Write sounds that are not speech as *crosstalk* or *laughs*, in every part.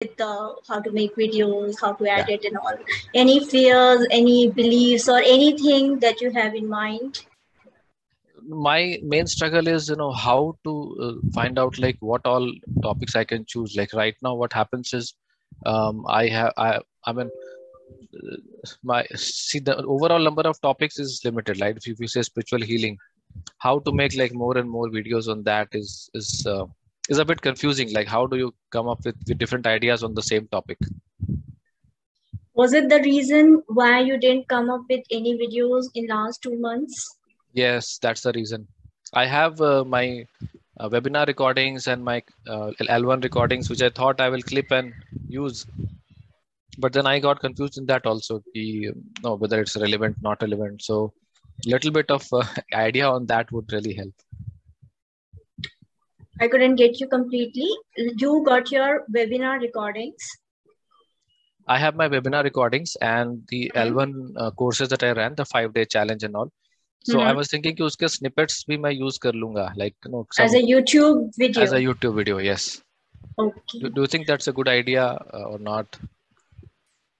with uh, how to make videos, how to edit yeah. and all. Any fears, any beliefs, or anything that you have in mind? My main struggle is, you know, how to uh, find out like what all topics I can choose. Like right now, what happens is, um, I have, I, I mean, uh, my see the overall number of topics is limited. Right? You, if you say spiritual healing, how to make like more and more videos on that is is uh, is a bit confusing like how do you come up with, with different ideas on the same topic? Was it the reason why you didn't come up with any videos in last two months? Yes that's the reason. I have uh, my uh, webinar recordings and my uh, l1 recordings which i thought i will clip and use. But then i got confused in that also the no whether it's relevant not relevant. So a little bit of uh, *laughs* idea on that would really help I couldn't get you completely. You got your webinar recordings. I have my webinar recordings and the mm-hmm. L1 uh, courses that I ran, the five day challenge and all. So mm-hmm. I was thinking कि उसके snippets भी मैं use कर लूँगा, like you know. Some, as a YouTube video. As a YouTube video, yes. Okay. Do, do you think that's a good idea uh, or not?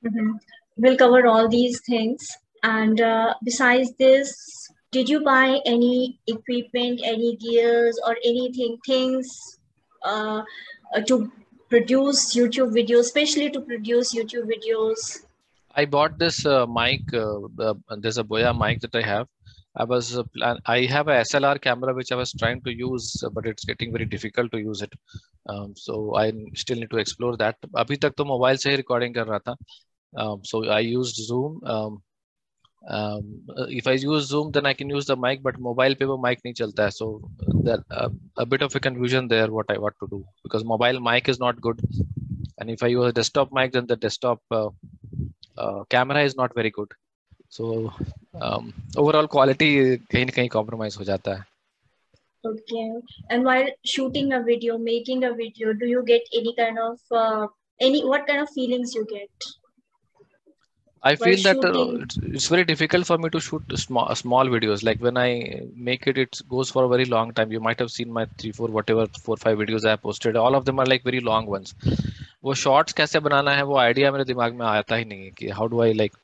Mm-hmm. We'll cover all these things, and uh, besides this, did you buy any equipment, any gears or anything, things uh, uh, to produce YouTube videos, especially to produce YouTube videos? I bought this uh, mic. Uh, uh there's a Boya mic that I have. I was uh, I have a SLR camera which I was trying to use, but it's getting very difficult to use it. Um, so I still need to explore that. अभी तक तो mobile से ही recording कर रहा था. Um, so I used Zoom. Um, um, if I use Zoom, then I can use the mic, but mobile paper mic nahi chalta hai. So uh, a bit of a confusion there. What I want to do because mobile mic is not good, and if I use a desktop mic, then the desktop uh, uh, camera is not very good. So um, overall quality kahin kahin compromise ho jata hai. Okay. And while shooting a video, making a video, do you get any kind of uh, any what kind of feelings you get? I feel that uh, it's, it's, very difficult for me to shoot small small videos. Like when I make it, it goes for a very long time. You might have seen my three, four, whatever, four, five videos I have posted. All of them are like very long ones. वो shorts कैसे बनाना है वो idea मेरे दिमाग में आता ही नहीं है कि how do I like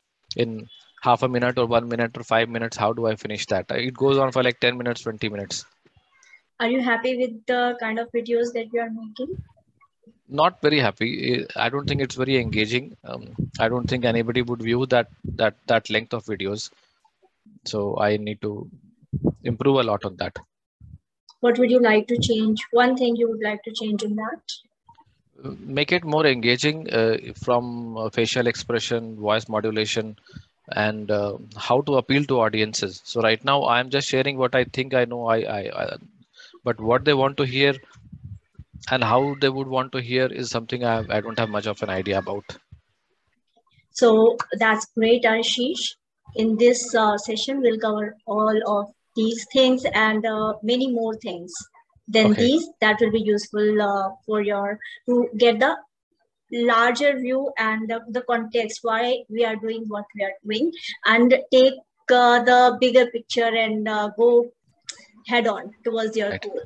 in half a minute or one minute or five minutes how do I finish that? It goes on for like ten minutes, twenty minutes. Are you happy with the kind of videos that you are making? not very happy. I don't think it's very engaging. Um, i don't think anybody would view that that that length of videos. So i need to improve a lot on that. What would you like to change? One thing you would like to change in that? Make it more engaging uh, from facial expression voice modulation and uh, how to appeal to audiences. So right now i'm just sharing what i think i know I, I, I but what they want to hear and how they would want to hear is something I, I don't have much of an idea about. So that's great, Ashish. In this uh, session, we'll cover all of these things and uh, many more things than okay. these that will be useful uh, for your to get the larger view and the, the, context why we are doing what we are doing and take uh, the bigger picture and uh, go head on towards your right. goal.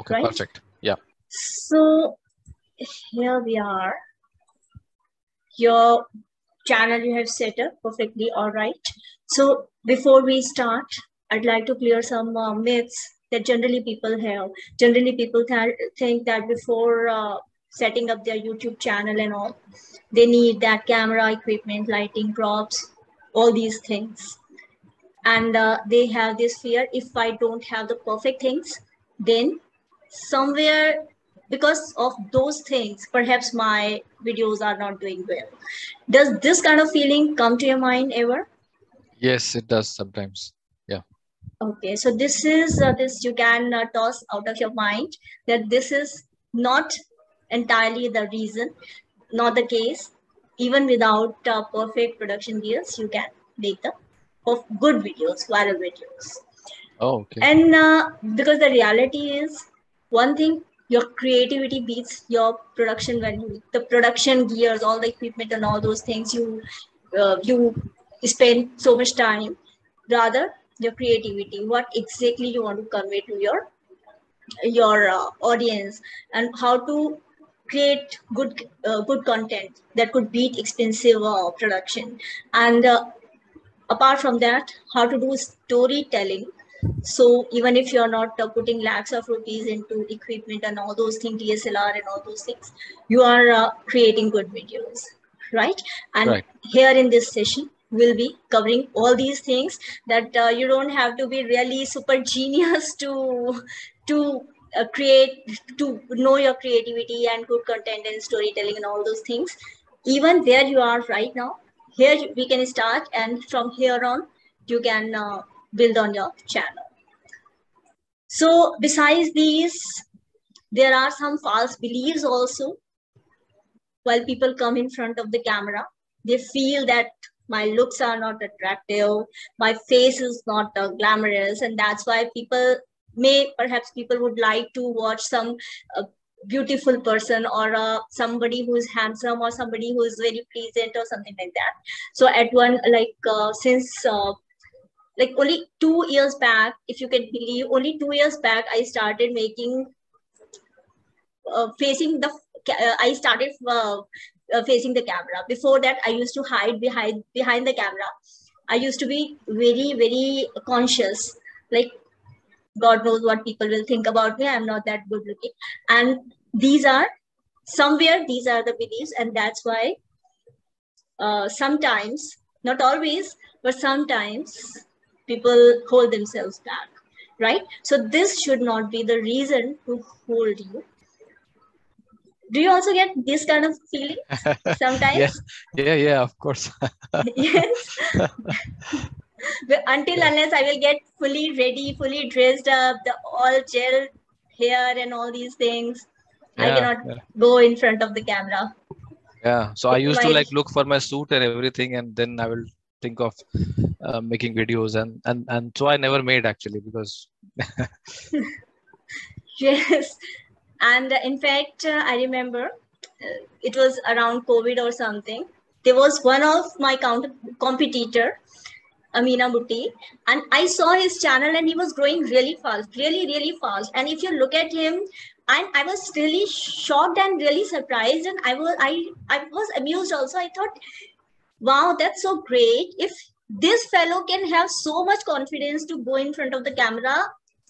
Okay, right? perfect. So here we are. Your channel you have set up perfectly all right. So before we start, I'd like to clear some uh, myths that generally people have. Generally people th think that before uh, setting up their YouTube channel and all, they need that camera equipment, lighting, props, all these things. And uh, they have this fear, if I don't have the perfect things, then somewhere because of those things perhaps my videos are not doing well. Does this kind of feeling come to your mind ever? Yes it does sometimes. Yeah. Okay so this is uh, this you can uh, toss out of your mind that this is not entirely the reason not the case. Even without uh, perfect production gears you can make the of good videos viral videos. Oh okay. And uh, because the reality is one thing your creativity beats your production value. The production gears all the equipment and all those things you uh, you spend so much time. Rather your creativity. What exactly you want to convey to your your uh, audience and how to create good uh, good content that could beat expensive uh, production. And uh, apart from that how to do storytelling so even if you're not uh, putting lakhs of rupees into equipment and all those things dslr and all those things you are uh, creating good videos right and Right. here in this session we'll be covering all these things that uh, you don't have to be really super genius to to uh, create to know your creativity and good content and storytelling and all those things even where you are right now here we can start and from here on you can uh, build on your channel. So besides these there are some false beliefs also. While people come in front of the camera they feel that my looks are not attractive my face is not uh, glamorous and that's why people may perhaps people would like to watch some uh, beautiful person or uh, somebody who is handsome or somebody who is very pleasant or something like that. So at one like uh, since uh, like only two years back if you can believe only two years back i started making uh, facing the uh, i started uh, uh, facing the camera. Before that i used to hide behind behind the camera. I used to be very very conscious. Like god knows what people will think about me. I'm not that good looking. And these are somewhere these are the beliefs and that's why uh, sometimes not always but sometimes people hold themselves back right? So this should not be the reason to hold you. Do you also get this kind of feeling *laughs* sometimes? Yeah, yeah, yeah, of course. *laughs* yes. *laughs* Until unless i will get fully ready fully dressed up the all gel hair and all these things i cannot yeah. go in front of the camera. Yeah, so I used to like look for my suit and everything, and then I will think of uh, making videos, and and and so I never made actually because *laughs* yes. And in fact uh, i remember uh, it was around covid or something. There was one of my counter competitor amina mutti and i saw his channel and he was growing really fast really really fast. And if you look at him and i was really shocked and really surprised and i was i i was amused also. I thought wow that's so great. If this fellow can have so much confidence to go in front of the camera.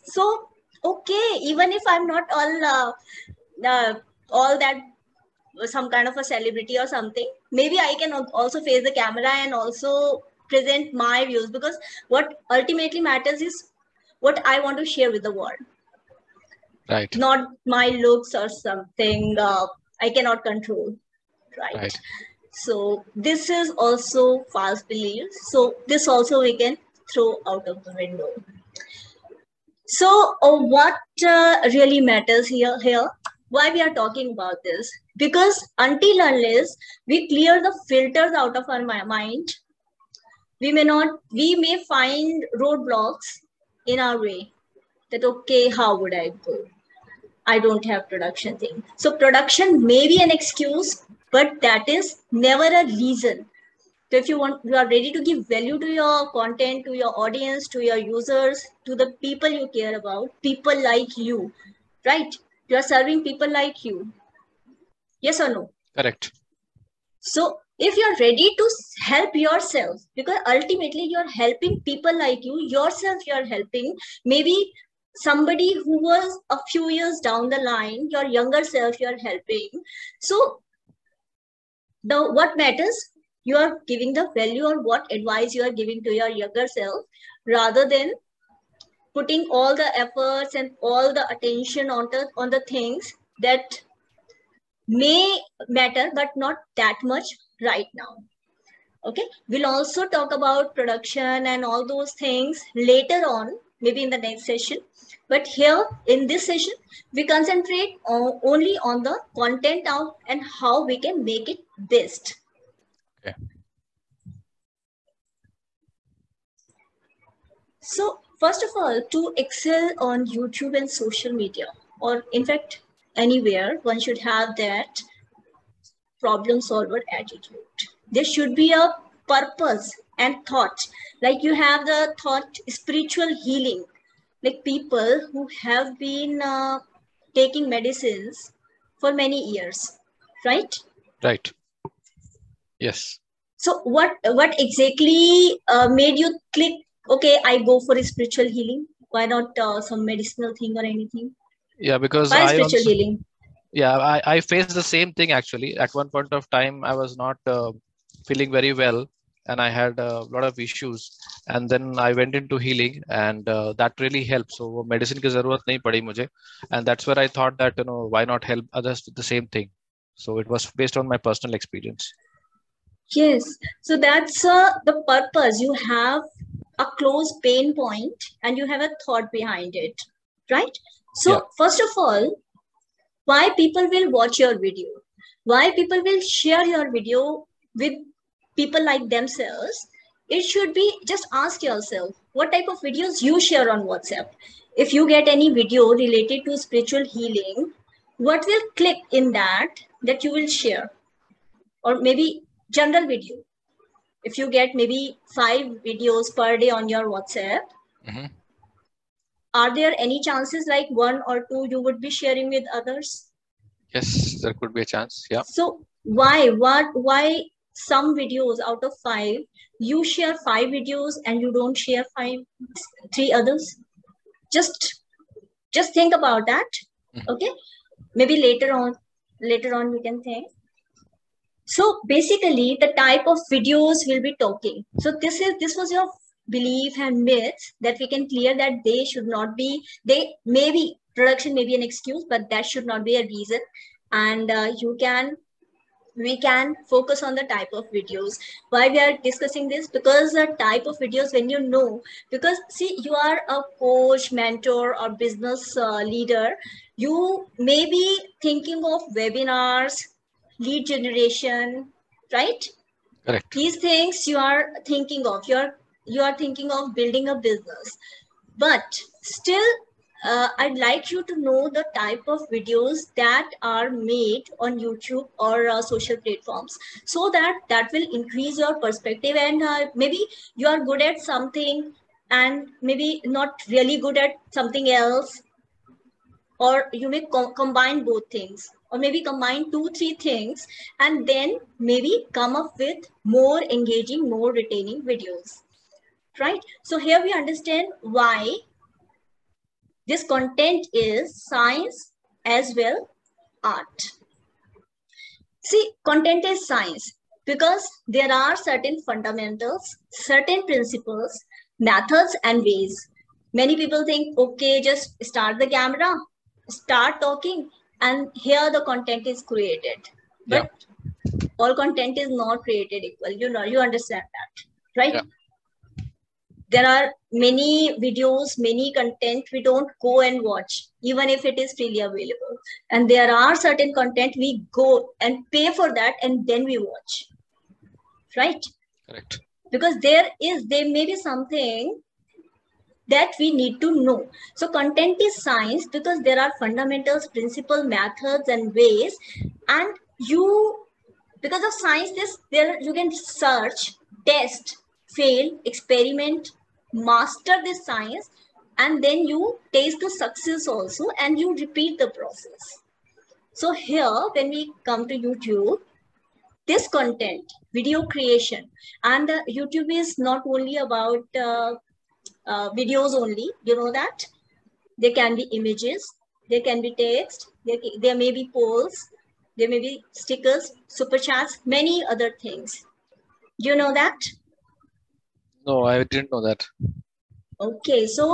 So okay even if i'm not all uh, uh, all that some kind of a celebrity or something maybe i can also face the camera and also present my views because what ultimately matters is what i want to share with the world. Right, not my looks or something uh, i cannot control. Right? right, so this is also false belief so this also we can throw out of the window. So uh, what uh, really matters here here why we are talking about this? Because until unless we clear the filters out of our mind we may not we may find roadblocks in our way. That okay how would i go? I don't have production thing. So production may be an excuse, but that is never a reason. So if you want, you are ready to give value to your content, to your audience, to your users, to the people you care about, people like you, right? You are serving people like you. Yes or no? correct, So if you're ready to help yourself, because ultimately you're helping people like you, yourself you're helping, maybe somebody who was a few years down the line, your younger self you're helping. So the what matters, you are giving the value or what advice you are giving to your younger self rather than putting all the efforts and all the attention on the on the things that may matter but not that much right now. Okay? We'll also talk about production and all those things later on maybe in the next session but here in this session we concentrate on, only on the content out and how we can make it best. Okay. so first of all to excel on youtube and social media or in fact anywhere one should have that problem solver attitude. There should be a purpose and thought. Like you have the thought spiritual healing like people who have been uh, taking medicines for many years, right? Right. Yes. So what what exactly uh, made you click? Okay, I go for a spiritual healing. Why not uh, some medicinal thing or anything? Yeah, because Why I spiritual also, healing? yeah I, I faced the same thing actually. At one point of time, I was not uh, feeling very well, and I had a lot of issues. And then I went into healing, and uh, that really helped. So वो medicine की जरूरत नहीं पड़ी मुझे, and that's where I thought that you know why not help others with the same thing. So it was based on my personal experience. Yes. So that's uh, the purpose. You have a close pain point and you have a thought behind it, right? So, Yeah. first of all, why people will watch your video, why people will share your video with people like themselves, it should be just ask yourself what type of videos you share on WhatsApp. If you get any video related to spiritual healing, what will click in that that you will share? Or maybe general video. If you get maybe five videos per day on your WhatsApp, Mhm. are there any chances like one or two you would be sharing with others? Yes, there could be a chance. Yeah. So why, what, why some videos out of five, you share five videos and you don't share five, three others? Just, just think about that. Mhm. Okay. Maybe later on, later on we can think. So basically the type of videos we'll be talking. So this is, this was your belief and myths that we can clear that they should not be, they maybe production may be an excuse, but that should not be a reason. And uh, you can, we can focus on the type of videos. Why we are discussing this? Because the type of videos when you know, because see, you are a coach, mentor, or business uh, leader, you may be thinking of webinars, lead generation, right? Correct. these things you are thinking of you're you are thinking of building a business but still uh, i'd like you to know the type of videos that are made on youtube or uh, social platforms so that that will increase your perspective and uh, maybe you are good at something and maybe not really good at something else or you may co- combine both things or maybe combine two three things and then maybe come up with more engaging more retaining videos right? So here we understand why this content is science as well art. See content is science because there are certain fundamentals certain principles methods and ways. Many people think okay just start the camera start talking and here the content is created. Yeah. but all content is not created equal. You know you understand that right? Yeah. There are many videos many content we don't go and watch even if it is freely available. And there are certain content we go and pay for that and then we watch. Right? Correct. because there is there may be something that we need to know. So content is science because there are fundamentals principles methods and ways. And you because of science this there you can search test fail experiment master this science and then you taste the success also and you repeat the process. So here when we come to youtube this content video creation and uh, youtube is not only about uh, uh, videos only you know that? There can be images there can be text there, there may be polls there may be stickers super chats many other things. You know that No, I didn't know that. okay so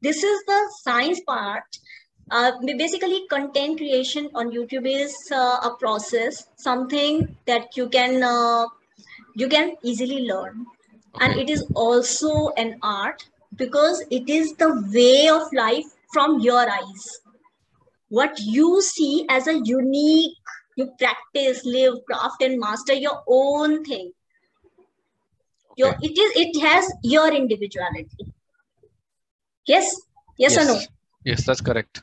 this is the science part. Uh, basically content creation on youtube is uh, a process something that you can uh, you can easily learn. And it is also an art because it is the way of life from your eyes. What you see as a unique you practice live craft and master your own thing your Okay. it is it has your individuality. Yes? Yes, or no? Yes, that's correct.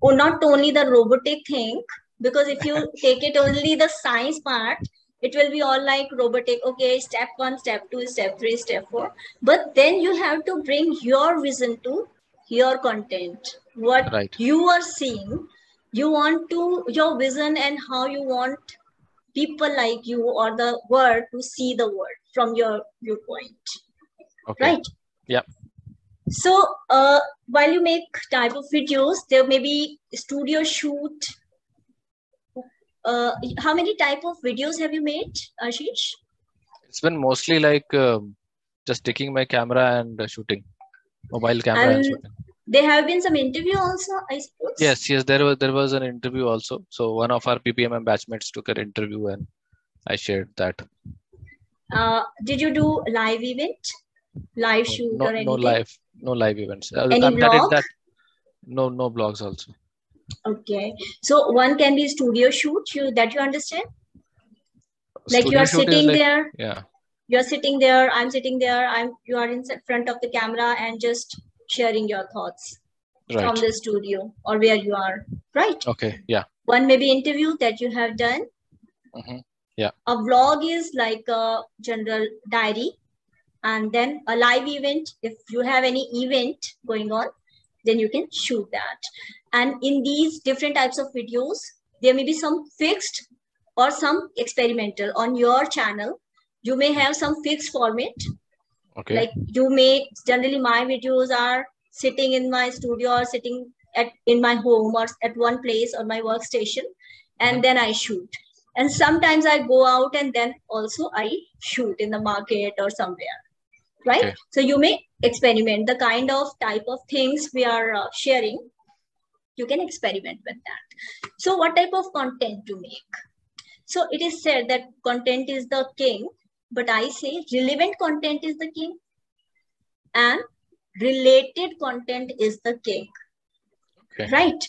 or not only the robotic thing because if you *laughs* take it only the science part it will be all like robotic. Okay step one step two step three step four. But then you have to bring your vision to your content. What Right. you are seeing you want to your vision and how you want people like you or the world to see the world from your viewpoint Okay. right Yeah. so uh, while you make type of videos there may be studio shoot uh, how many type of videos have you made ashish It's been mostly like um, just taking my camera and uh, shooting, mobile camera and, And- shooting. there have been some interview also i suppose Yes, yes, there was there was an interview also. So one of our PPMM batchmates took an interview and I shared that. Uh, did you do live event? Live shoot No, or no anything? live, no live events. Uh, Any I'm not in that. No, no blogs also. okay. So one can be studio shoot you that you understand? Like you are sitting like- there. Yeah, you're sitting there i'm sitting there i'm you are in front of the camera and just sharing your thoughts from the studio or where you are. Right? Okay, yeah. one maybe interview that you have done Mhm. a vlog is like a general diary and then a live event if you have any event going on then you can shoot that and in these different types of videos there may be some fixed or some experimental on your channel you may have some fixed format Okay. like you may generally my videos are sitting in my studio or sitting at in my home or at one place on my workstation and Mhm. then i shoot and sometimes i go out and then also i shoot in the market or somewhere right? Okay. so you may experiment. The kind of type of things we are uh, sharing you can experiment with that. So what type of content to make? So it is said that content is the king but i say relevant content is the king and related content is the king. Okay. right?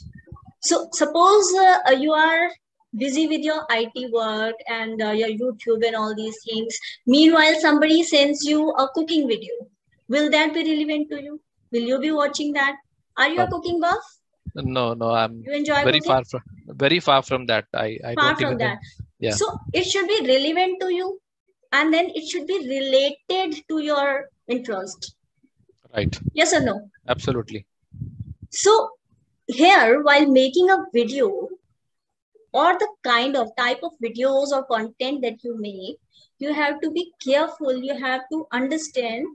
So suppose uh, you are busy with your it work and uh, your youtube and all these things meanwhile somebody sends you a cooking video will that be relevant to you will you be watching that are you a cooking buff No, no, I'm you enjoy very cooking? far from very far from that. I I far don't from even that yeah. so it should be relevant to you and then it should be related to your interest right. yes or no Absolutely. so here while making a video or the kind of type of videos or content that you make you have to be careful. You have to understand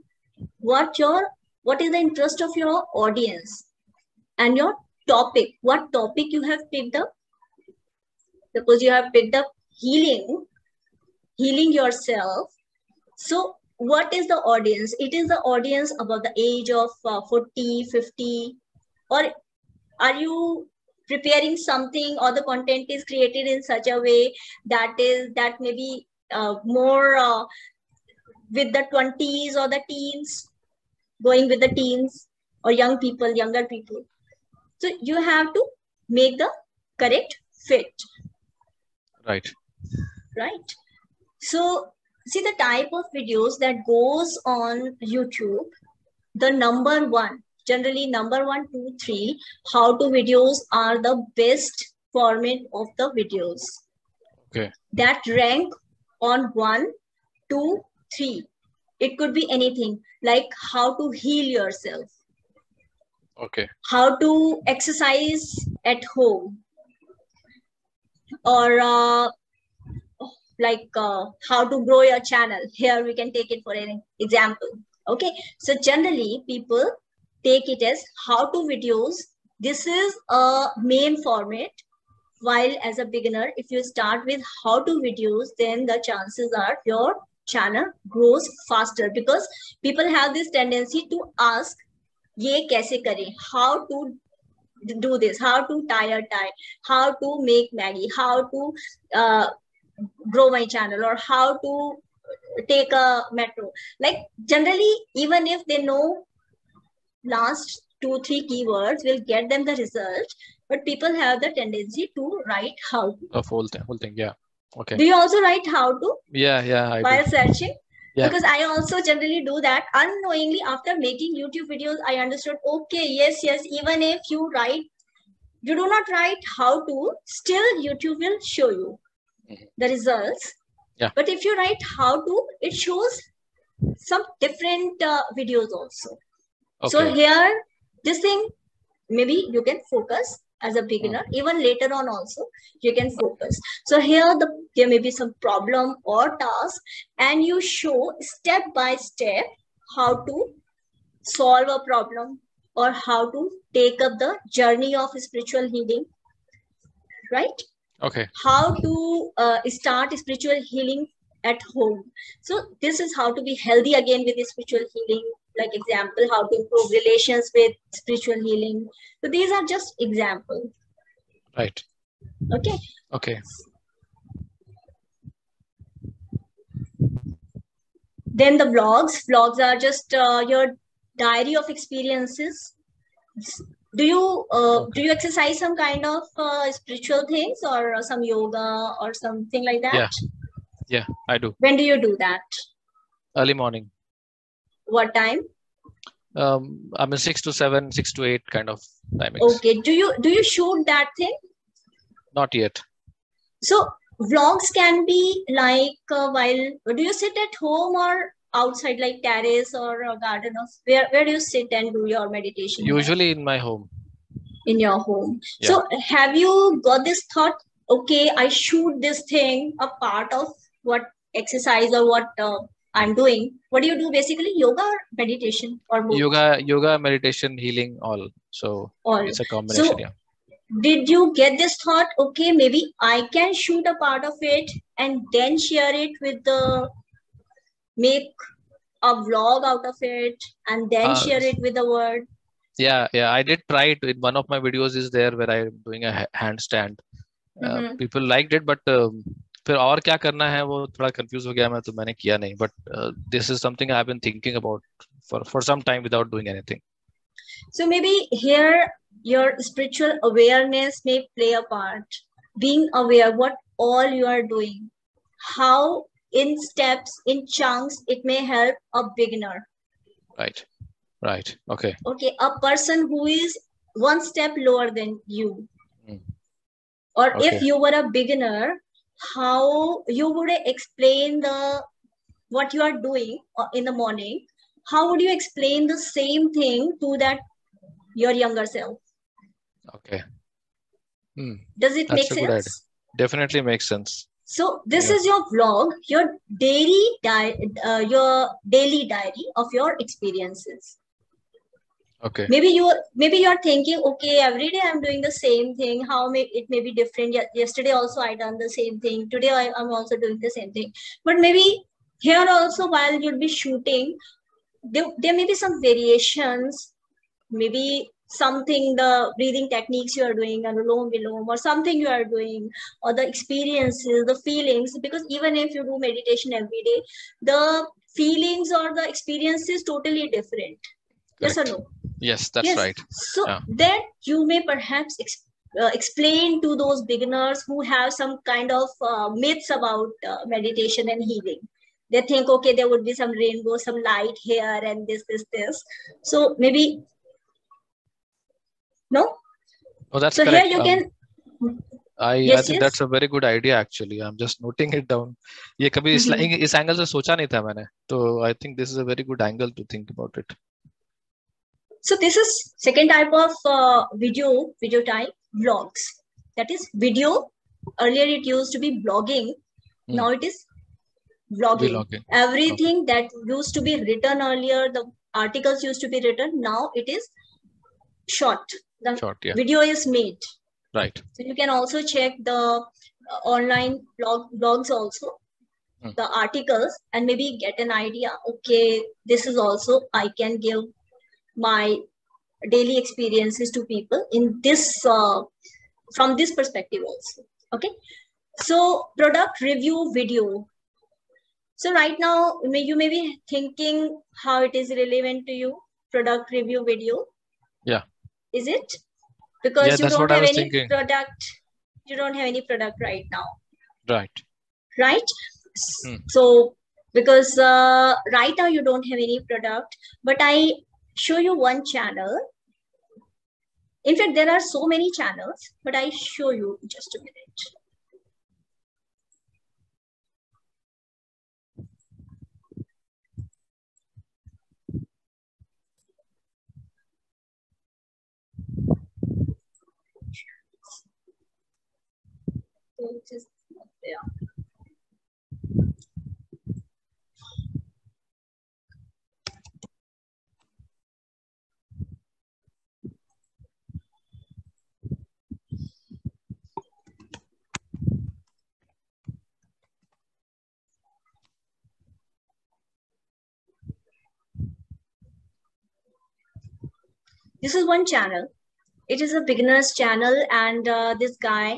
what your what is the interest of your audience and your topic. What topic you have picked up. Suppose you have picked up healing healing yourself. So what is the audience? It is the audience above the age of uh, 40 50 or are you preparing something or the content is created in such a way that is that maybe uh, more uh, with the 20s or the teens going with the teens or young people younger people. So you have to make the correct fit. Right. right. So see the type of videos that goes on youtube the number one generally number one two three how to videos are the best format of the videos. Okay. that rank on one two three. It could be anything like how to heal yourself. Okay. how to exercise at home. Or uh, like uh, how to grow your channel. Here we can take it for an example. Okay. So generally people take it as how to videos. This is a main format. While as a beginner, if you start with how to videos, then the chances are your channel grows faster because people have this tendency to ask, ye kaise kare? How to do this? How to tie a tie? How to make Maggi? How to uh, grow my channel? Or how to take a metro? Like generally, even if they know last two three keywords will get them the result but people have the tendency to write how to The whole thing. Whole thing. Yeah. Okay. do you also write how to Yeah. Yeah. I while do. searching Yeah. because i also generally do that unknowingly after making youtube videos i understood okay yes yes even if you write you do not write how to still youtube will show you Mhm. the results Yeah. but if you write how to it shows some different uh, videos also so here this thing maybe you can focus as a beginner. Even later on also you can focus. So here the there may be some problem or task and you show step by step how to solve a problem or how to take up the journey of spiritual healing. Right? Okay. How to uh, start spiritual healing at home. So this is how to be healthy again with spiritual healing like example how to improve relations with spiritual healing. So these are just examples. Right. Okay? Okay. Then the vlogs vlogs are just uh, your diary of experiences. Do you uh, Okay. do you exercise some kind of uh, spiritual things or some yoga or something like that? Yeah. yeah i do. When do you do that? Early morning what time? Um i mean six to seven six to eight kind of timings. Okay. Do you do you shoot that thing? Not yet. So vlogs can be like uh, while do you sit at home or outside like terrace or a garden of where where do you sit and do your meditation? Usually in my home. In your home. So have you got this thought okay i shoot this thing a part of what exercise or what uh, i'm doing. What do you do basically? Yoga or meditation or both? Yoga yoga meditation healing all. So all. it's a combination yeah. did you get this thought okay maybe i can shoot a part of it and then share it with the make a vlog out of it and then Uh, share it with the world? Yeah yeah i did try it. In one of my videos is there where i'm doing a handstand. Uh, Mhm. people liked it but um, फिर और क्या करना है वो थोड़ा confuse हो गया मैं तो मैंने किया नहीं but this is something I have been thinking about for for some time without doing anything so maybe here your spiritual awareness may play a part being aware what all you are doing how in steps in chunks it may help a beginner right right okay okay a person who is one step lower than you Hmm. or Okay. if you were a beginner how you would explain the what you are doing uh, in the morning how would you explain the same thing to that your younger self okay Hmm. does it That's make sense idea. definitely makes sense so this Yeah. is your vlog your daily di- uh, your daily diary of your experiences okay. Maybe you maybe you're thinking okay every day i'm doing the same thing. How may it may be different. Ye- yesterday also i done the same thing. Today I, i'm also doing the same thing. But maybe here also while you'll be shooting there, there may be some variations. Maybe something the breathing techniques you are doing and alone below or something you are doing or the experiences the feelings. Because even if you do meditation every day the feelings or the experience is totally different. Yes or no yes that's Yes. right so Yeah. that you may perhaps ex- uh, explain to those beginners who have some kind of uh, myths about uh, meditation and healing they think okay there would be some rainbow some light here and this this this so maybe no oh that's so correct here you Um, can I, I Yes, think yes. that's a very good idea actually. I'm just noting it down. ये कभी इस Mhm. इस angle से सोचा नहीं था मैंने. तो I think this is a very good angle to think about it. so this is second type of uh, video video type vlogs that is video earlier it used to be blogging Hmm. now it is vlogging Vlogging. everything that used to be written earlier the articles used to be written now it is short the Short, yeah. video is made Right. so you can also check the uh, online blog blogs also Hmm. the articles and maybe get an idea okay this is also i can give my daily experiences to people in this uh, from this perspective also okay so product review video so right now may you may be thinking how it is relevant to you product review video Yeah. is it because Yeah, you don't have any thinking. product you don't have any product right now Right. right Hmm. so because uh, right now you don't have any product but i show you one channel. In fact, there are so many channels, but I show you just a minute. So just there. This is one channel. It is a beginner's channel and uh, this guy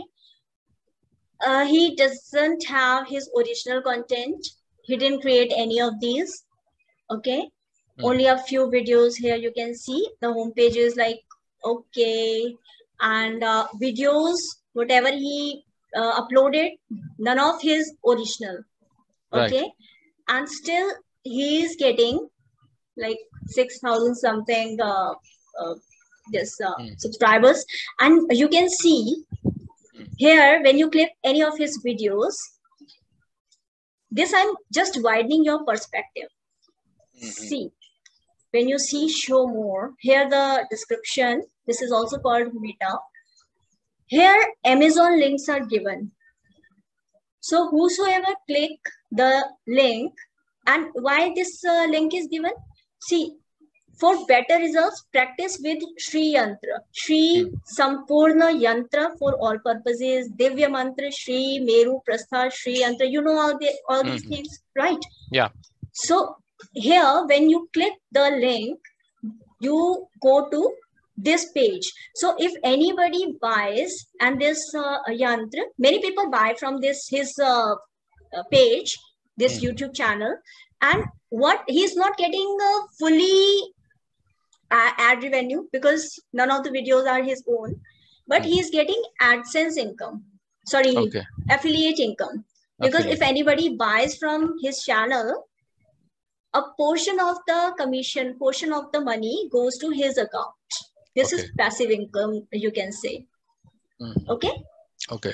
uh, he doesn't have his original content. He didn't create any of these. Okay? Mm. only a few videos here you can see. The homepage is like okay. And uh, videos whatever he uh, uploaded none of his original. Okay? Right. and still he is getting like 6000 something uh, uh, this uh, mm. subscribers. And you can see here when you click any of his videos this i'm just widening your perspective. Mm -hmm. see when you see show more here the description this is also called meta. Here amazon links are given. So whosoever click the link and why this uh, link is given? See for better results, practice with Sri Yantra. Sri hmm. Sampurna Yantra for all purposes. Divya Mantra, Sri Meru Prastha, Sri Yantra. You know all the all these mm -hmm. things, right? Yeah. So here, when you click the link, you go to this page. So if anybody buys and this uh, yantra, many people buy from this his uh, uh page, this mm. YouTube channel, and what he's not getting uh, fully ad revenue because none of the videos are his own, but hmm. he's getting AdSense income. Sorry, okay. affiliate income. Because affiliate. if anybody buys from his channel, a portion of the commission, portion of the money goes to his account. This okay. is passive income, you can say. Mm. Okay? Okay.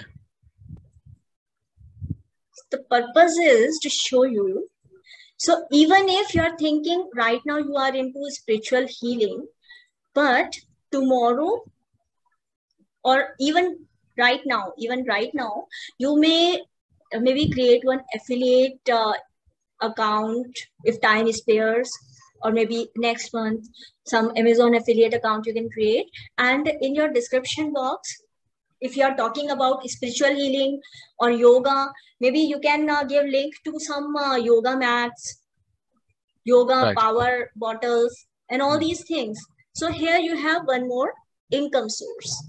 The purpose is to show you so even if you're thinking right now you are into spiritual healing, but tomorrow or even right now, even right now, you may maybe create one affiliate uh, account if time is spares or maybe next month some amazon affiliate account you can create. And in your description box if you are talking about spiritual healing or yoga maybe you can uh, give link to some uh, yoga mats yoga right. power bottles and all hmm. these things. So here you have one more income source.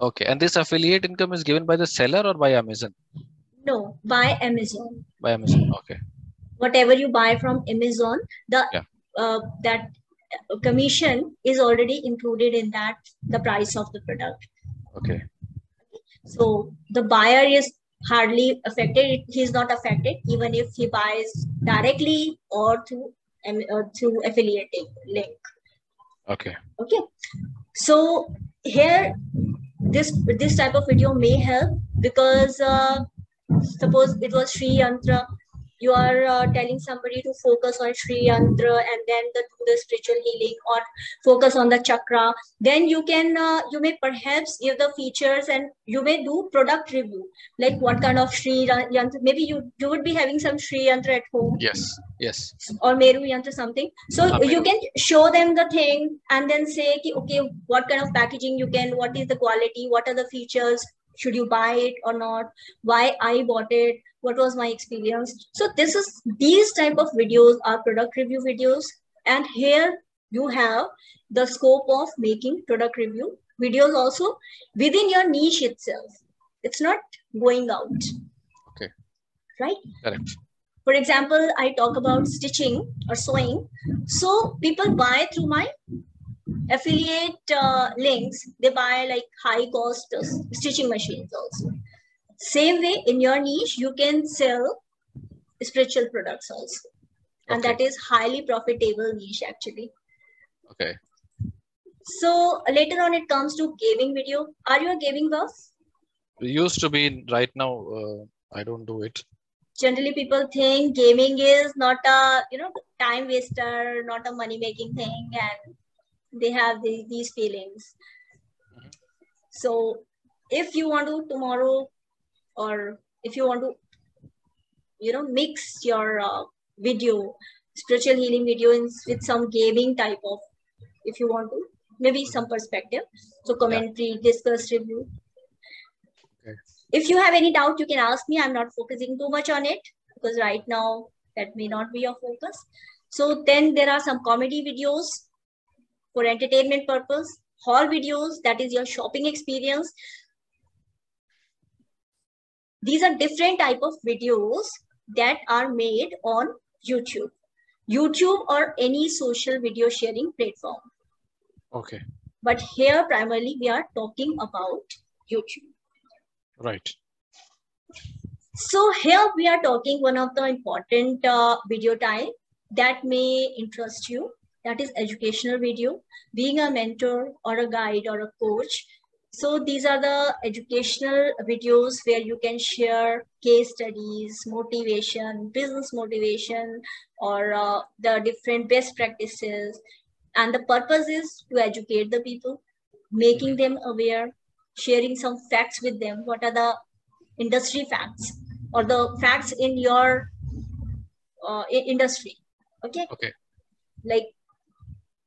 Okay. And this affiliate income is given by the seller or by amazon? No by amazon. By amazon. Okay. Whatever you buy from amazon the yeah. uh, that commission is already included in that the price of the product. Okay so the buyer is hardly affected. He's not affected even if he buys directly or through uh, through affiliate link. Okay. Okay. So here this this type of video may help because uh, suppose it was Sri Yantra you are uh, telling somebody to focus on Sri Yantra and then the, do the spiritual healing or focus on the chakra, then you can, uh, you may perhaps give the features and you may do product review, like what kind of Sri Yantra, maybe you, you would be having some Sri Yantra at home. Yes, yes. Or Meru Yantra something. So Amen. you can show them the thing and then say, okay, what kind of packaging you can, what is the quality, what are the features, should you buy it or not why i bought it what was my experience? So this is these type of videos are product review videos. And here you have the scope of making product review videos also within your niche itself. It's not going out. Okay. Right? Correct. For example i talk about stitching or sewing. So people buy through my affiliate uh, links, they buy like high cost uh, stitching machines also. Same way in your niche, you can sell spiritual products also. And okay. that is highly profitable niche actually. Okay. So later on it comes to gaming video. Are you a gaming boss? used to be right now. Uh, I don't do it. Generally people think gaming is not a, you know, time waster, not a money making thing. And they have the, these feelings so if you want to tomorrow or if you want to you know mix your uh, video spiritual healing video in, with some gaming type of if you want to maybe some perspective. So commentary yeah. discuss review. Okay. if you have any doubt you can ask me. I'm not focusing too much on it because right now that may not be your focus. So then there are some comedy videos for entertainment purpose haul videos that is your shopping experience these are different type of videos that are made on youtube. Youtube or any social video sharing platform. Okay. But here primarily we are talking about youtube. Right. So here we are talking one of the important uh, video type that may interest you. That is educational video. Being a mentor or a guide or a coach so these are the educational videos where you can share case studies motivation business motivation or uh, the different best practices. And the purpose is to educate the people making them aware sharing some facts with them. What are the industry facts or the facts in your uh, industry? Okay? Okay. Like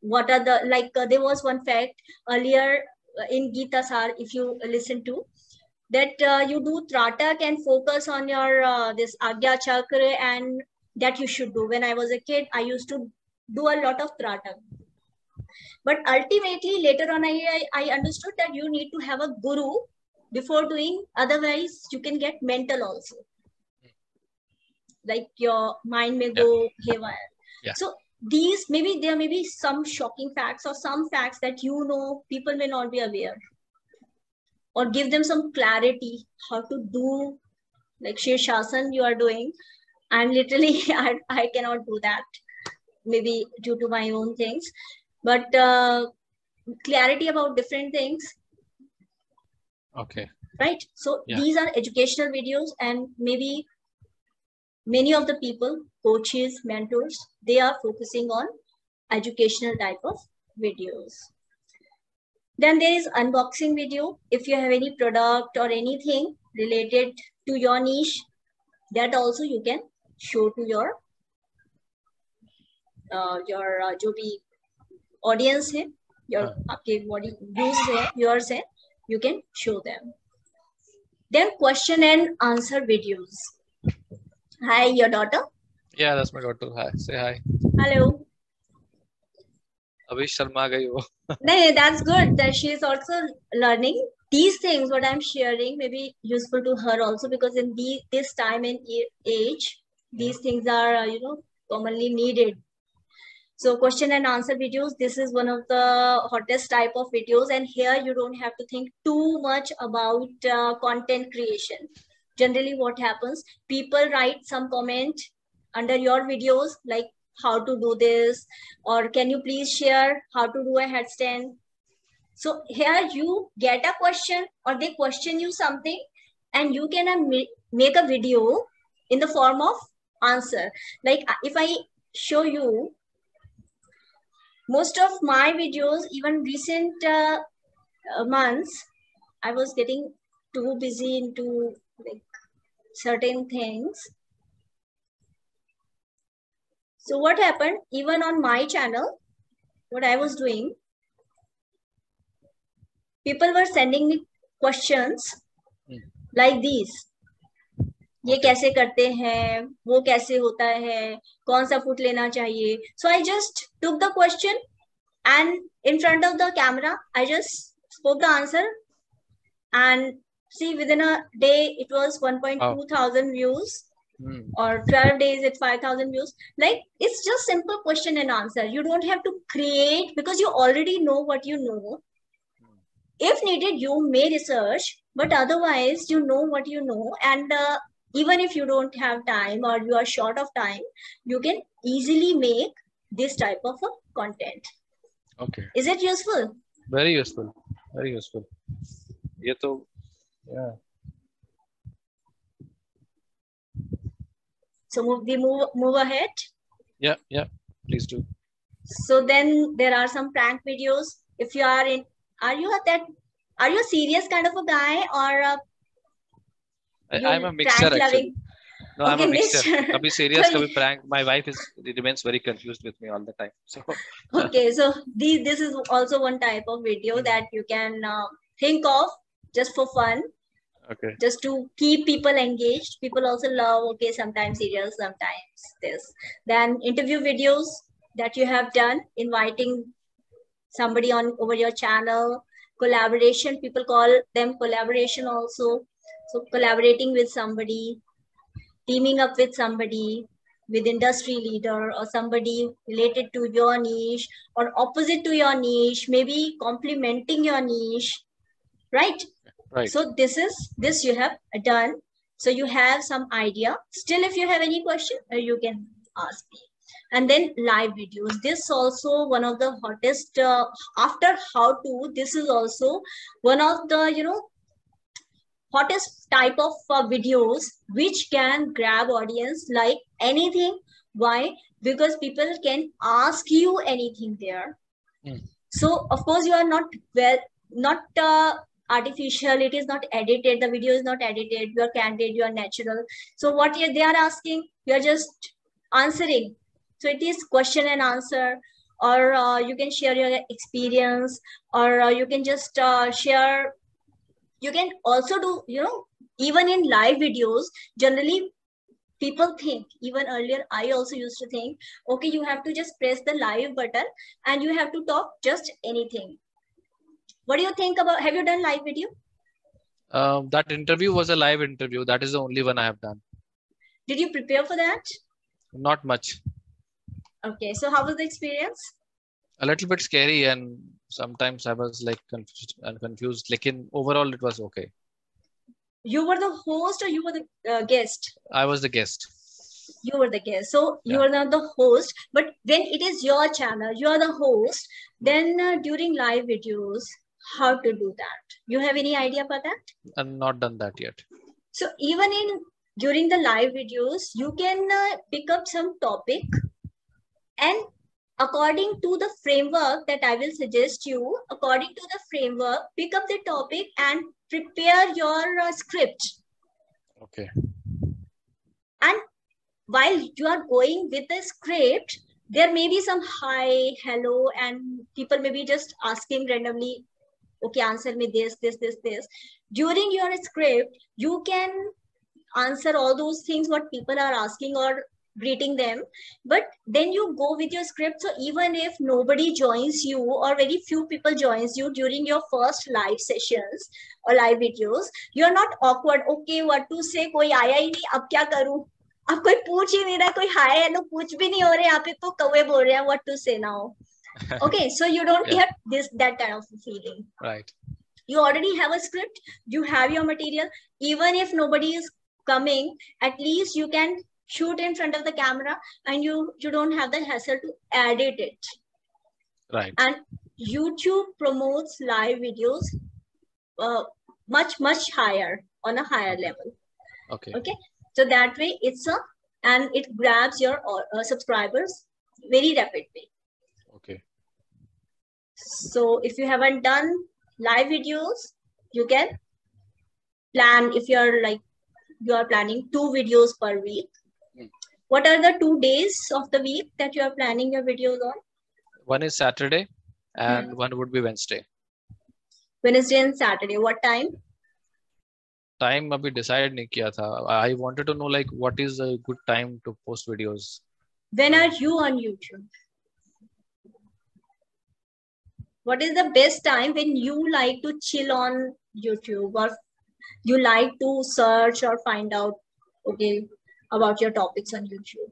what are the like uh, there was one fact earlier in Gita Sar if you listen to that uh, you do tratak and focus on your uh, this agya chakra and that you should do. When i was a kid i used to do a lot of tratak but ultimately later on I, I, I understood that you need to have a guru before doing. Otherwise you can get mental also. Like your mind may go yeah. haywire. Yeah. so these maybe there may be some shocking facts or some facts that you know people may not be aware or give them some clarity how to do like Shirshasan you are doing. And literally *laughs* I, I cannot do that maybe due to my own things. But uh, clarity about different things. Okay. Right? So yeah. these are educational videos and maybe many of the people coaches mentors they are focusing on educational type of videos then there is unboxing video if you have any product or anything related to your niche that also you can show to your uh, your uh, जो भी audience है your आपके body views है yours है you can show them then question and answer videos Hi, your daughter? Yeah, that's my daughter. Hi, say hi. Hello. Abhi Sharma gayi wo. *laughs* no, that's good. That she is also learning these things. What I'm sharing may be useful to her also because in the, this time and age, these hmm. things are you know commonly needed. So question and answer videos. This is one of the hottest type of videos, and here you don't have to think too much about uh, content creation generally what happens people write some comment under your videos like how to do this or can you please share how to do a headstand? So here you get a question or they question you something and you can uh, make a video in the form of answer. Like uh, if i show you most of my videos even recent uh, uh, months i was getting too busy into like certain things. So what happened, even on my channel, what I was doing, people were sending me questions hmm. like these. ये कैसे करते हैं वो कैसे होता है कौन सा फुट लेना चाहिए so I just took the question and in front of the camera I just spoke the answer and see within a day it was 1.2 oh. thousand views mm. or 12 days at 5000 views. Like it's just simple question and answer. You don't have to create because you already know what you know. Mm. if needed you may research but otherwise you know what you know. And uh, even if you don't have time or you are short of time you can easily make this type of a content. Okay. Is it useful? Very useful. Very useful. ये तो yeah. So move, we move move ahead. Yeah, yeah. Please do. So then there are some prank videos. If you are in, are you that? Are you a serious kind of a guy or? A, I, am a mixture actually. No, okay, I'm a mixture. mixture. Kabhi serious, kabhi *laughs* prank. My wife is remains very confused with me all the time. So okay, so the, this is also one type of video that you can uh, think of just for fun. Okay. Just to keep people engaged. People also love okay, sometimes serious, sometimes this. Then interview videos that you have done, inviting somebody on over your channel, collaboration. People call them collaboration also. So collaborating with somebody teaming up with somebody with industry leader or somebody related to your niche or opposite to your niche maybe complementing your niche right? Right. So this is this you have done. So you have some idea. Still if you have any question uh, you can ask me. And then live videos. This also one of the hottest uh, after how to this is also one of the you know hottest type of uh, videos which can grab audience like anything. Why? Because people can ask you anything there. Mm. so of course you are not well not uh, artificial it is not edited the video is not edited you are candid you are natural. So what they are asking you are just answering. So it is question and answer or uh, you can share your experience or uh, you can just uh, share you can also do you know even in live videos generally people think even earlier i also used to think okay you have to just press the live button and you have to talk just anything what do you think about have you done live video um, that interview was a live interview that is the only one i have done did you prepare for that not much okay so how was the experience a little bit scary and sometimes I was like confused and confused. Like in overall, it was okay. You were the host or you were the uh, guest? I was the guest. You were the guest. So you yeah. are not the host, but when it is your channel, you are the host. Then uh, during live videos, how to do that? You have any idea about that? I've not done that yet. So even in during the live videos, you can uh, pick up some topic and according to the framework that I will suggest you, according to the framework, pick up the topic and prepare your uh, script. Okay. And while you are going with the script, there may be some hi, hello, and people may be just asking randomly, okay, answer me this, this, this, this. During your script, you can answer all those things what people are asking or greeting them but then you go with your script so even if nobody joins you or very few people joins you during your first live sessions or live videos you're not awkward okay what to say koi aaya hi nahi ab kya karu अब कोई पूछ ही नहीं रहा कोई hi hello कुछ भी नहीं हो रहे यहाँ पे तो कौवे बोल रहे हैं what to say now *laughs* okay so you don't yeah. have this that kind of feeling. Right. You already have a script you have your material. Even if nobody is coming at least you can shoot in front of the camera and you you don't have the hassle to edit it. Right. And youtube promotes live videos uh, much much higher on a higher level. Okay. Okay? So that way it's a and it grabs your uh, subscribers very rapidly so if you haven't done live videos you can plan if you're like you are planning two videos per week what are the two days of the week that you are planning your videos on? One is Saturday and hmm. one would be Wednesday. Wednesday and Saturday. What time? Time abhi decide nahi kiya tha. I wanted to know like what is a good time to post videos. When are you on YouTube? What is the best time when you like to chill on YouTube or you like to search or find out okay about your topics on YouTube.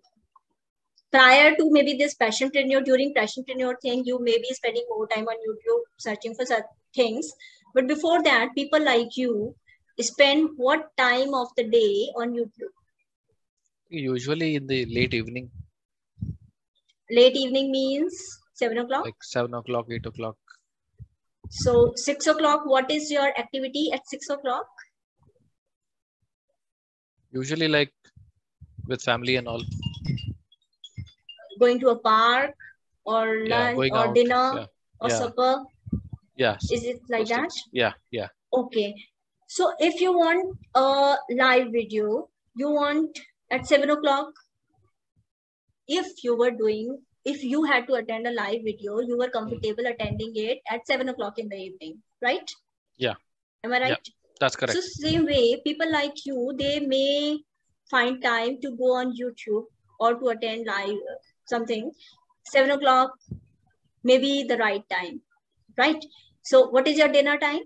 Prior to maybe this passionpreneur, during passionpreneur thing, you may be spending more time on YouTube searching for such things. But before that, people like you spend what time of the day on YouTube? Usually in the late evening. Late evening means seven o'clock? Like seven o'clock, eight o'clock. So six o'clock, what is your activity at six o'clock? Usually like with family and all? Going to a park or lunch or out. dinner yeah. or yeah. supper? Yeah. Is it like that? Yeah, yeah. Okay. So if you want a live video, you want at seven o'clock. If you were doing, if you had to attend a live video, you were comfortable attending it at seven o'clock in the evening, right? Yeah. Am I right? Yeah, that's correct. So same way, people like you, they may find time to go on YouTube or to attend live uh, something. Seven o'clock, maybe the right time, right? So what is your dinner time?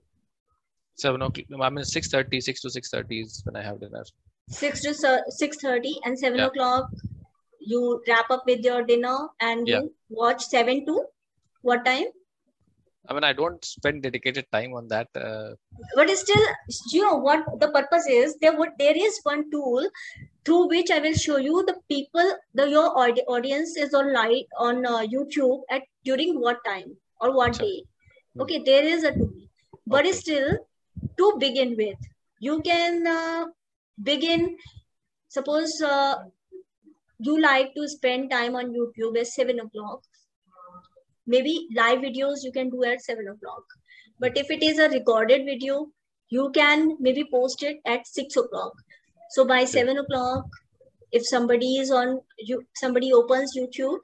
Seven o'clock. I mean, six thirty, six to six thirty is when I have dinner. Six to six thirty and seven Yeah. o'clock. You wrap up with your dinner and Yeah. you watch seven to what time? I mean, I don't spend dedicated time on that. Uh, but it's still you know what the purpose is there would there is one tool through which i will show you the people the your audi- audience is on live on uh, youtube at during what time or what Sure. day Hmm. okay there is a tool but Okay. still to begin with you can uh, begin suppose uh, you like to spend time on youtube at seven o'clock maybe live videos you can do at seven o'clock but if it is a recorded video you can maybe post it at six o'clock so by seven o'clock if somebody is on you somebody opens youtube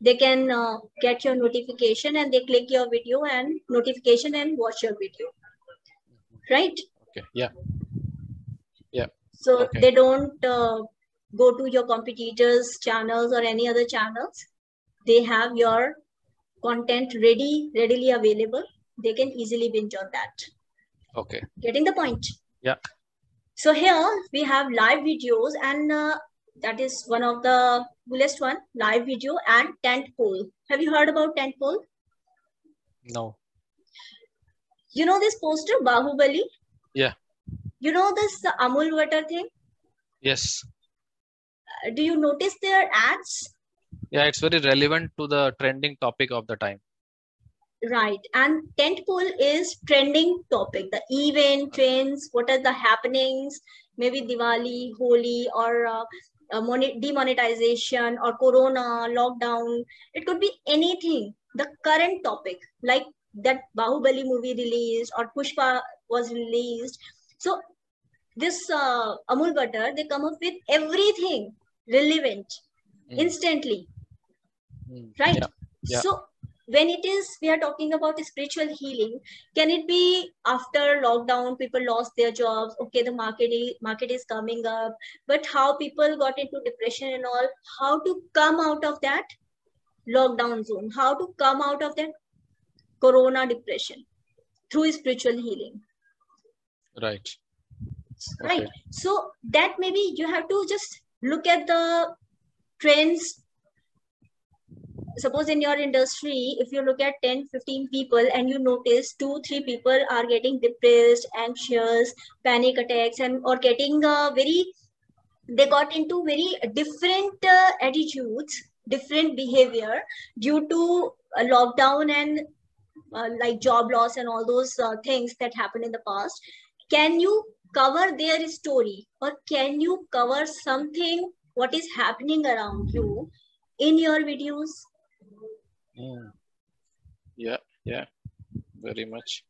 they can uh, get your notification and they click your video and notification and watch your video right okay. Yeah. Yeah. so Okay. they don't uh, go to your competitors channels or any other channels they have your content ready readily available they can easily binge on that Okay. getting the point Yeah. so here we have live videos and uh, that is one of the coolest one live video and tent pole have you heard about tent pole No. you know this poster bahubali Yeah. you know this uh, amul butter thing Yes. Do you notice their ads Yeah, it's very relevant to the trending topic of the time. Right. And tentpole is trending topic, the event trends, what are the happenings, maybe Diwali, Holi, or uh, uh, demonetization, or Corona, lockdown. It could be anything. The current topic, like that Bahubali movie released or Pushpa was released. So this uh, Amul Butter, they come up with everything relevant Mm. instantly Mm. right Yeah. yeah. so when it is we are talking about spiritual healing can it be after lockdown people lost their jobs okay the market is, market is coming up but how people got into depression and all how to come out of that lockdown zone how to come out of that corona depression through spiritual healing Right. right so that maybe you have to just look at the trends. Suppose in your industry if you look at 10 15 people and you notice two three people are getting depressed anxious panic attacks and or getting uh, very they got into very different uh, attitudes different behavior due to a lockdown and uh, like job loss and all those uh, things that happened in the past. Can you cover their story? Or can you cover something what is happening around you in your videos? Mm. yeah yeah very much.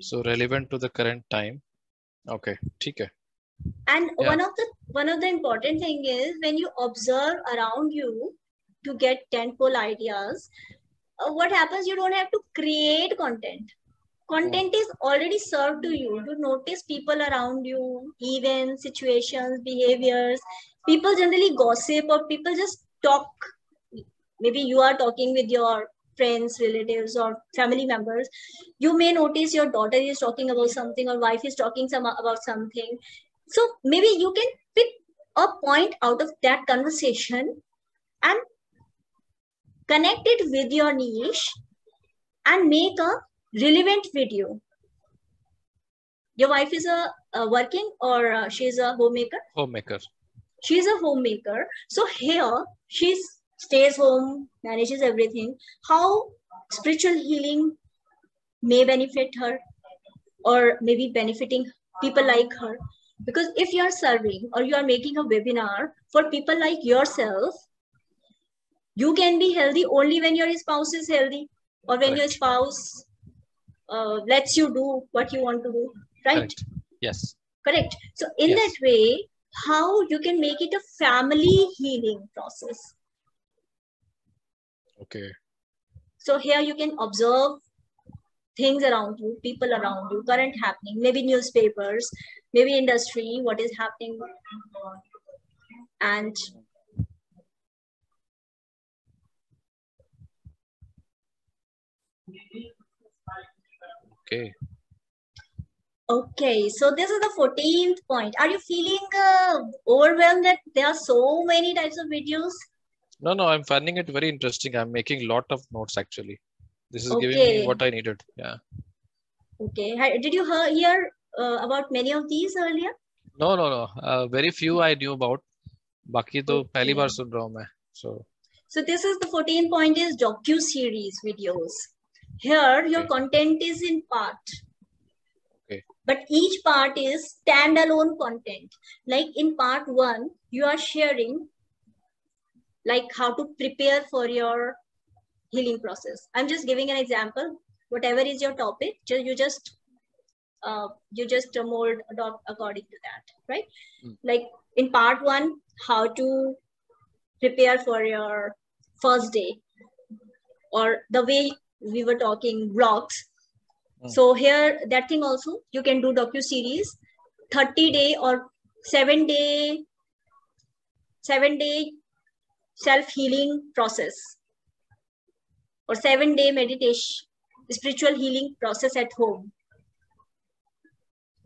So relevant to the current time. Okay theek and yeah. one of the one of the important thing is when you observe around you to get tentpole ideas uh, what happens you don't have to create content content is already served to you. You notice people around you events situations behaviors. People generally gossip or people just talk. Maybe you are talking with your friends relatives or family members. You may notice your daughter is talking about something or wife is talking some about something. So maybe you can pick a point out of that conversation and connect it with your niche and make a relevant video. Your wife is a, a working or uh, she's a homemaker? Homemaker. she's a homemaker. So here she stays home manages everything. How spiritual healing may benefit her or maybe benefiting people like her? Because if you are serving or you are making a webinar for people like yourself you can be healthy only when your spouse is healthy or when your spouse uh, lets you do what you want to do, right? Correct. Yes. Correct. So in Yes. that way, how you can make it a family healing process. Okay. So here you can observe things around you, people around you, current happening, maybe newspapers, maybe industry, what is happening. And Okay. okay, so this is the 14th point. Are you feeling uh, overwhelmed that there are so many types of videos? No, no, I'm finding it very interesting. I'm making lot of notes actually. This is giving Okay. me what I needed. Yeah. Okay, Ha- did you hear, hear uh, about many of these earlier? No, no, no. Uh, very few I knew about. बाकी तो पहली बार Okay. सुन रहा हूँ मैं. So So this is the 14th point is docu-series videos. Here your Okay. content is in part. Okay. But each part is standalone content. Like in part one, you are sharing like how to prepare for your healing process. I'm just giving an example. Whatever is your topic, you just uh, you just mold according to that, right? Mm. Like in part one, how to prepare for your first day, or the way we were talking vlogs. Mm. So here, that thing also you can do docu series, thirty day or seven day, seven day self healing process, or seven day meditation, spiritual healing process at home.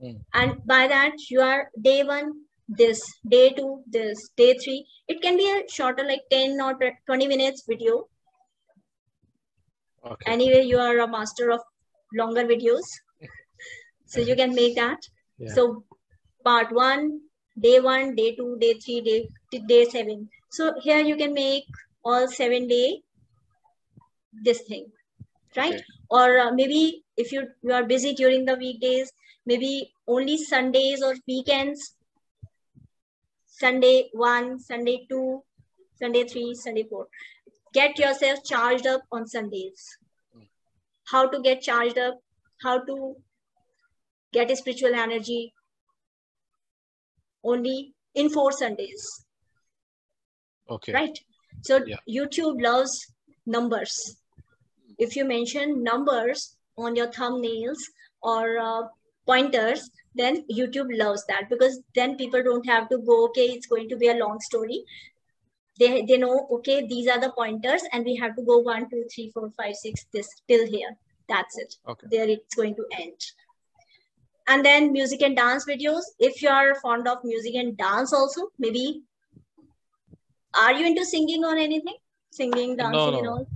Mm. And by that, you are day one, this, day two, this, day three. It can be a shorter, like 10 or 20 minutes video. Okay. Anyway, you are a master of longer videos. *laughs* so you can make that. Yeah. So part one, day one, day two, day three, day, day seven. So here you can make all seven day this thing, right? Okay. Or uh, maybe if you, you are busy during the weekdays, maybe only Sundays or weekends. Sunday one, Sunday two, Sunday three, Sunday four. Get yourself charged up on Sundays. How to get charged up, how to get a spiritual energy only in four Sundays, Okay. right? So Yeah. YouTube loves numbers. If you mention numbers on your thumbnails or uh, pointers, then YouTube loves that because then people don't have to go, okay, it's going to be a long story. They, they know, okay, these are the pointers and we have to go one, two, three, four, five, six, this till here. That's it. Okay. There it's going to end. And then music and dance videos. If you are fond of music and dance also, maybe are you into singing or anything? Singing, dancing, No, and no. all?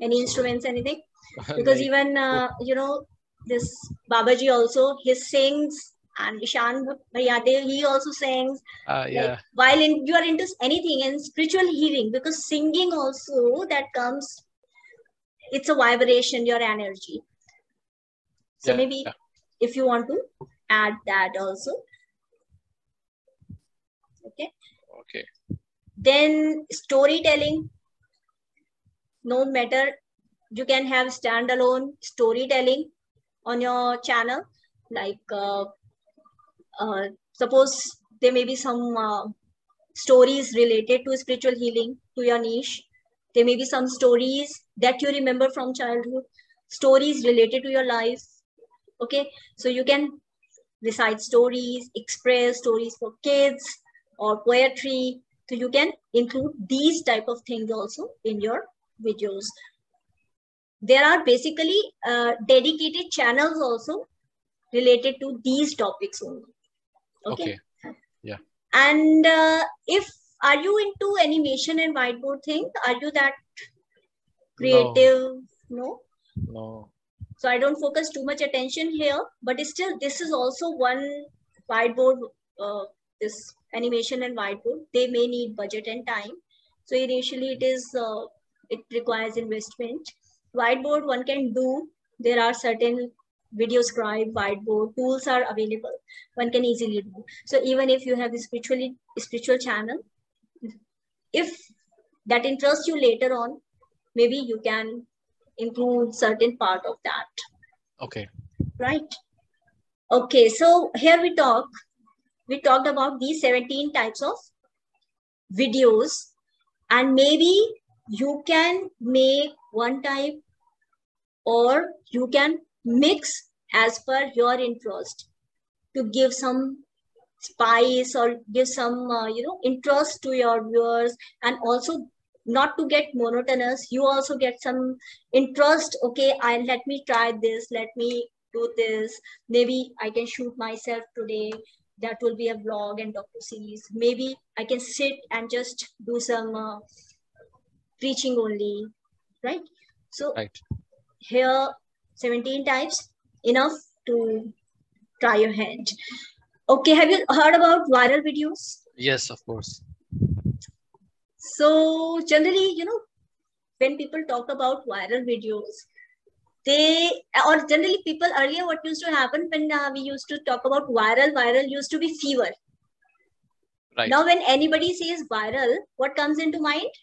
Any instruments, anything? *laughs* Because even uh, you know this Babaji also he sings and Ishan Bhayade he also sings. uh, Like, yeah. while in, you are into anything and spiritual healing because singing also that comes it's a vibration your energy so yeah, maybe yeah. if you want to add that also okay Okay. then storytelling no matter you can have standalone storytelling on your channel like uh, uh, suppose there may be some uh, stories related to spiritual healing to your niche. There may be some stories that you remember from childhood stories related to your life. Okay? So you can recite stories express stories for kids or poetry. So you can include these type of things also in your videos. There are basically uh, dedicated channels also related to these topics only okay, Okay. and uh, if are you into animation and whiteboard thing? Are you that creative? No. No. so i don't focus too much attention here but still this is also one whiteboard uh, this animation and whiteboard. They may need budget and time. So initially it is uh, it requires investment. Whiteboard one can do. There are certain video scribe whiteboard tools are available one can easily do so even if you have a spiritually spiritual channel if that interests you later on maybe you can include certain part of that Okay. Right. Okay. So here we talk, we talked about these 17 types of videos and maybe you can make one type or you can mix as per your interest to give some spice or give some uh, you know interest to your viewers and also not to get monotonous. You also get some interest. Okay i let me try this. Let me do this. Maybe i can shoot myself today. That will be a vlog and docu series. Maybe i can sit and just do some uh, preaching only. Right? So Right. here 17 types enough to try your hand okay have you heard about viral videos Yes, of course. so generally you know when people talk about viral videos they or generally people earlier what used to happen when uh, we used to talk about viral viral used to be fever Right. now when anybody says viral what comes into mind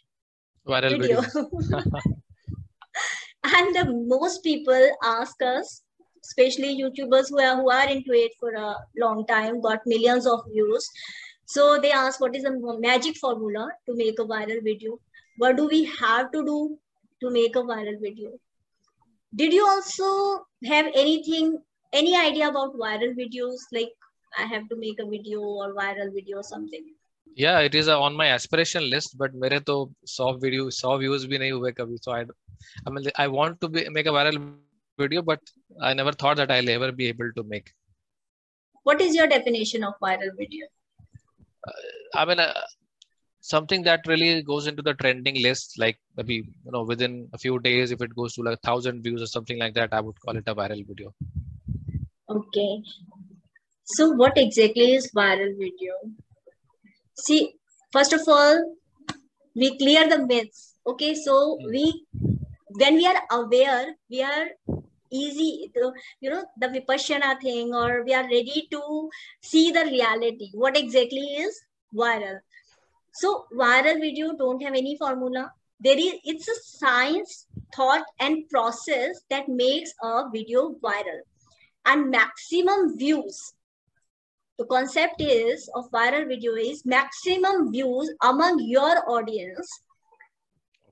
Viral video videos. *laughs* *laughs* and uh, most people ask us especially youtubers who are who are into it for a long time got millions of views. So they ask what is the magic formula to make a viral video? What do we have to do to make a viral video? Did you also have anything any idea about viral videos? Like i have to make a video or viral video or something yeah it is uh, on my aspiration list but mere to 100 video 100 views bhi nahi hue kabhi. So i i mean i want to be, make a viral video but i never thought that i'll ever be able to make. What is your definition of viral video? Uh, i mean uh, something that really goes into the trending list like maybe you know within a few days if it goes to like 1000 views or something like that i would call it a viral video. Okay. So what exactly is viral video? See, first of all, we clear the myths. Okay, so hmm. we when we are aware, we are easy to, you know, the vipassana thing, or we are ready to see the reality. What exactly is viral? So viral video don't have any formula. There is it's a science, thought, and process that makes a video viral and maximum views. The concept is of viral video is maximum views among your audience.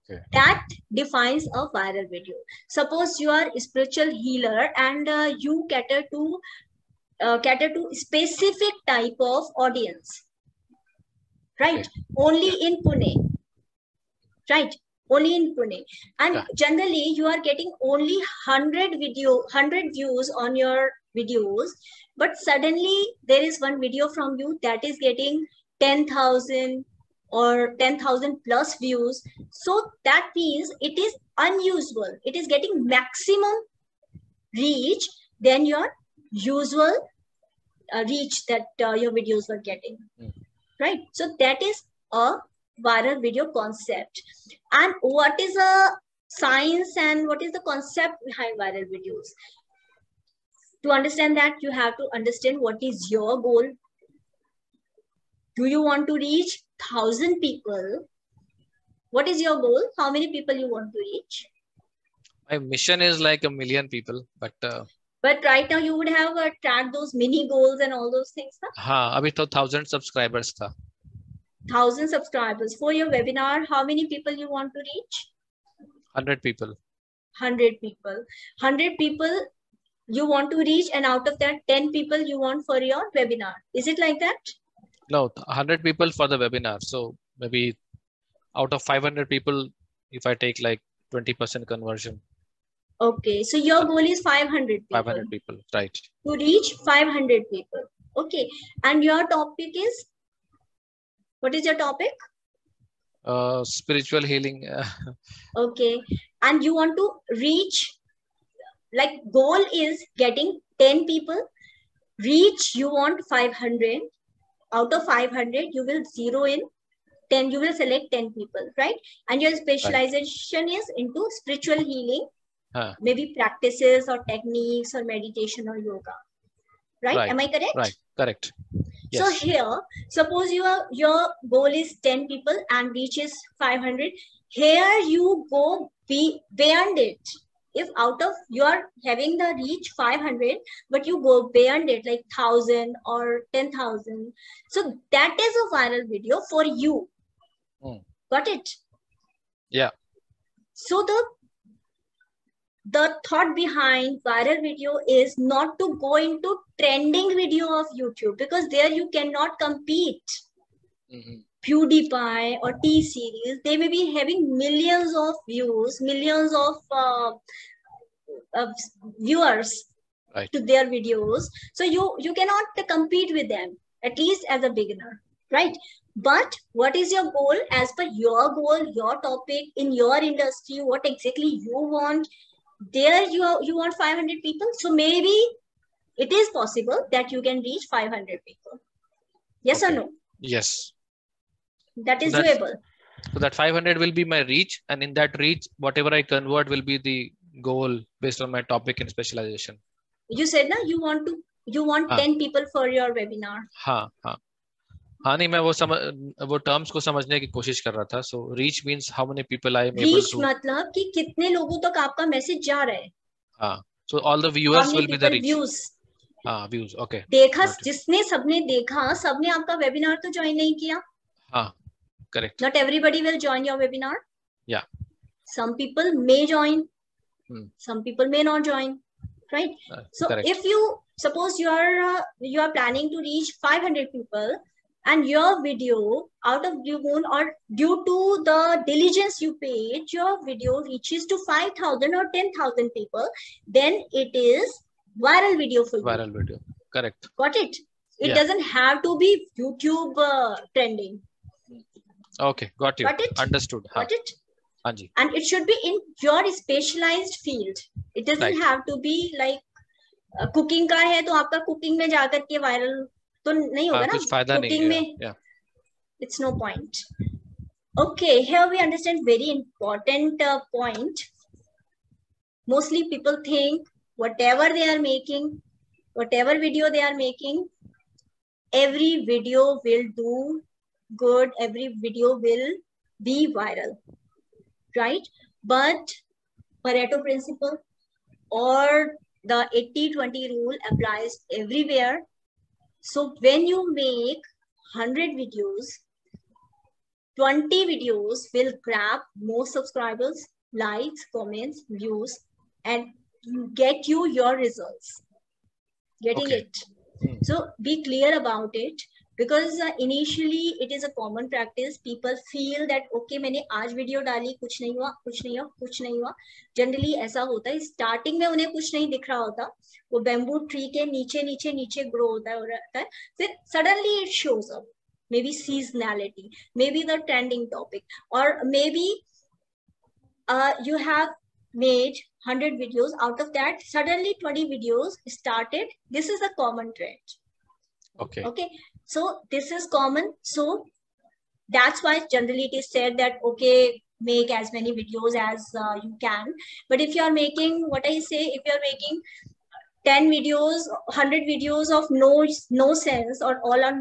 Okay. That defines a viral video. Suppose you are a spiritual healer and uh, you cater to uh, cater to specific type of audience, right? Only in Pune, right? Only in Pune, and Yeah. generally you are getting only hundred video, hundred views on your videos, but suddenly there is one video from you that is getting 10,000 or 10,000 plus views. So that means it is unusual. It is getting maximum reach than your usual uh, reach that uh, your videos were getting. Mm. Right. So that is a viral video concept. And what is a science and what is the concept behind viral videos? to understand that you have to understand what is your goal do you want to reach 1000 people what is your goal how many people you want to reach My mission is like a million people, but uh, but right now you would have uh, tracked those mini goals and all those things na? हाँ अभी तो thousand subscribers था. 1000 subscribers for your webinar how many people you want to reach Hundred people. 100 people 100 people you want to reach and out of that 10 people you want for your webinar is it like that No, hundred people for the webinar. So maybe out of 500 people, if I take like 20% conversion, okay so your goal is 500 people 500 people, right? to reach 500 people. Okay. And your topic is what is your topic? Uh, spiritual healing. *laughs* Okay. And you want to reach, like, goal is getting 10 people, reach you want 500. Out of 500, you will zero in 10, you will select 10 people, right? And your specialization is into spiritual healing, Huh. maybe practices or techniques or meditation or yoga. Right? Right, Am I correct? right, correct. So here, suppose your your goal is 10 people and reaches 500. Here you go be beyond it. If out of you're having the reach 500 but you go beyond it like 1000 or 10000 so that is a viral video for you Hmm. got it Yeah. so the the thought behind viral video is not to go into trending video of youtube because there you cannot compete Mhm. PewDiePie or T series, they may be having millions of views, millions of, uh, of viewers Right. to their videos. So you you cannot compete with them at least as a beginner, right? But what is your goal? As per your goal, your topic in your industry, what exactly you want? There you are, you want 500 people. So maybe it is possible that you can reach 500 people. Yes or no? Yes. That is That's- doable. So that 500 will be my reach, and in that reach, whatever I convert will be the goal based on my topic and specialization. you said na you want to you want हाँ. 10 people for your webinar हाँ हाँ हाँ नहीं मैं वो समझ वो terms को समझने की कोशिश कर रहा था so reach means how many people I am reach मतलब कि कितने लोगों तक आपका मैसेज जा रहा है हाँ so all the viewers will be the reach views हाँ व्यूज़ ओके देखा जिसने सबने देखा सबने आपका वेबिनार तो ज्वाइन नहीं किया हाँ Correct. Not everybody will join your webinar. Yeah. Some people may join. Hmm. Some people may not join. Right. Uh, so correct. if you suppose you are uh, you are planning to reach 500 people and your video out of due moon or due to the diligence you paid your video reaches to 5000 or 10000 people then it is viral video for you viral video correct got it it yeah. doesn't have to be youtube uh, trending okay got you Got it? Understood हाँ got it हाँ जी and it should be in your specialized field it doesn't Right. have to be like cooking का है तो आपका cooking में जाकर के viral तो नहीं होगा हाँ ना कुछ फायदा नहीं कुकिंग है में या it's no point okay here we understand very important uh, point mostly people think whatever they are making whatever video they are making every video will do good every video will be viral right? But pareto principle or the 80 20 rule applies everywhere. So when you make 100 videos 20 videos will grab more subscribers likes comments views and get you your results. Getting Okay. it. Hmm. so be clear about it because initially it is a common practice people feel that okay मैंने आज video डाली, कुछ नहीं हुआ, कुछ नहीं हुआ, कुछ नहीं हुआ। जनरली ऐसा होता है। स्टार्टिंग में उन्हें कुछ नहीं दिख रहा होता। वो बेम्बू ट्री के नीचे नीचे नीचे ग्रो होता है फिर suddenly it shows up maybe seasonality maybe the trending topic और maybe you have made hundred videos out of that suddenly twenty videos started this is a common trend okay okay so this is common so that's why generally it is said that okay make as many videos as uh, you can but if you are making what i say if you are making 10 videos 100 videos of no no sense or all are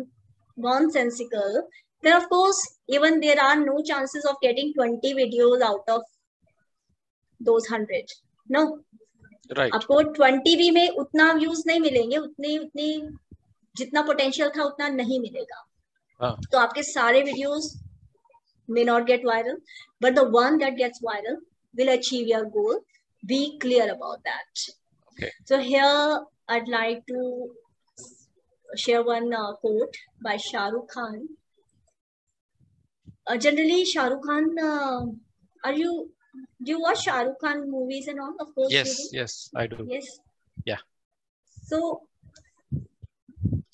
nonsensical then of course even there are no chances of getting 20 videos out of those 100 no right आपको 20 भी में उतना views नहीं मिलेंगे उतने उतनी जितना potential था उतना नहीं मिलेगा। हाँ। तो आपके सारे videos may not get viral but the one that gets viral will achieve your goal be clear about that so here I'd like to share one quote by Shahrukh Khan generally Shahrukh Khan are you do watch Shahrukh Khan movies and all of course yes yes I do yes yeah so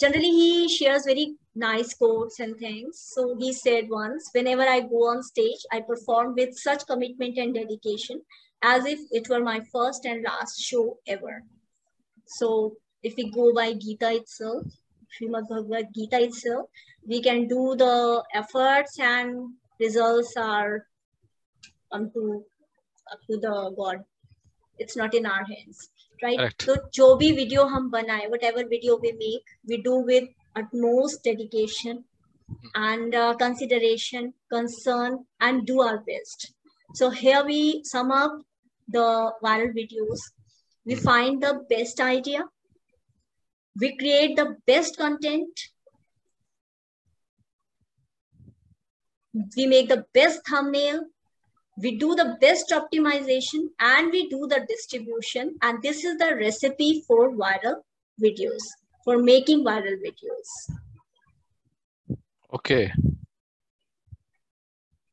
generally he shares very nice quotes and things. So he said once, whenever I go on stage, I perform with such commitment and dedication as if it were my first and last show ever. So if we go by Gita itself, Srimad Bhagavad Gita itself, we can do the efforts and results are unto up to the God. It's not in our hands, right? So jo bhi video hum banaye whatever video we make we do with utmost dedication hmm. and uh, consideration concern and do our best. So here we sum up the viral videos. We hmm. find the best idea. We create the best content. We make the best thumbnail. We do the best optimization and we do the distribution. And this is the recipe for viral videos, for making viral videos. Okay.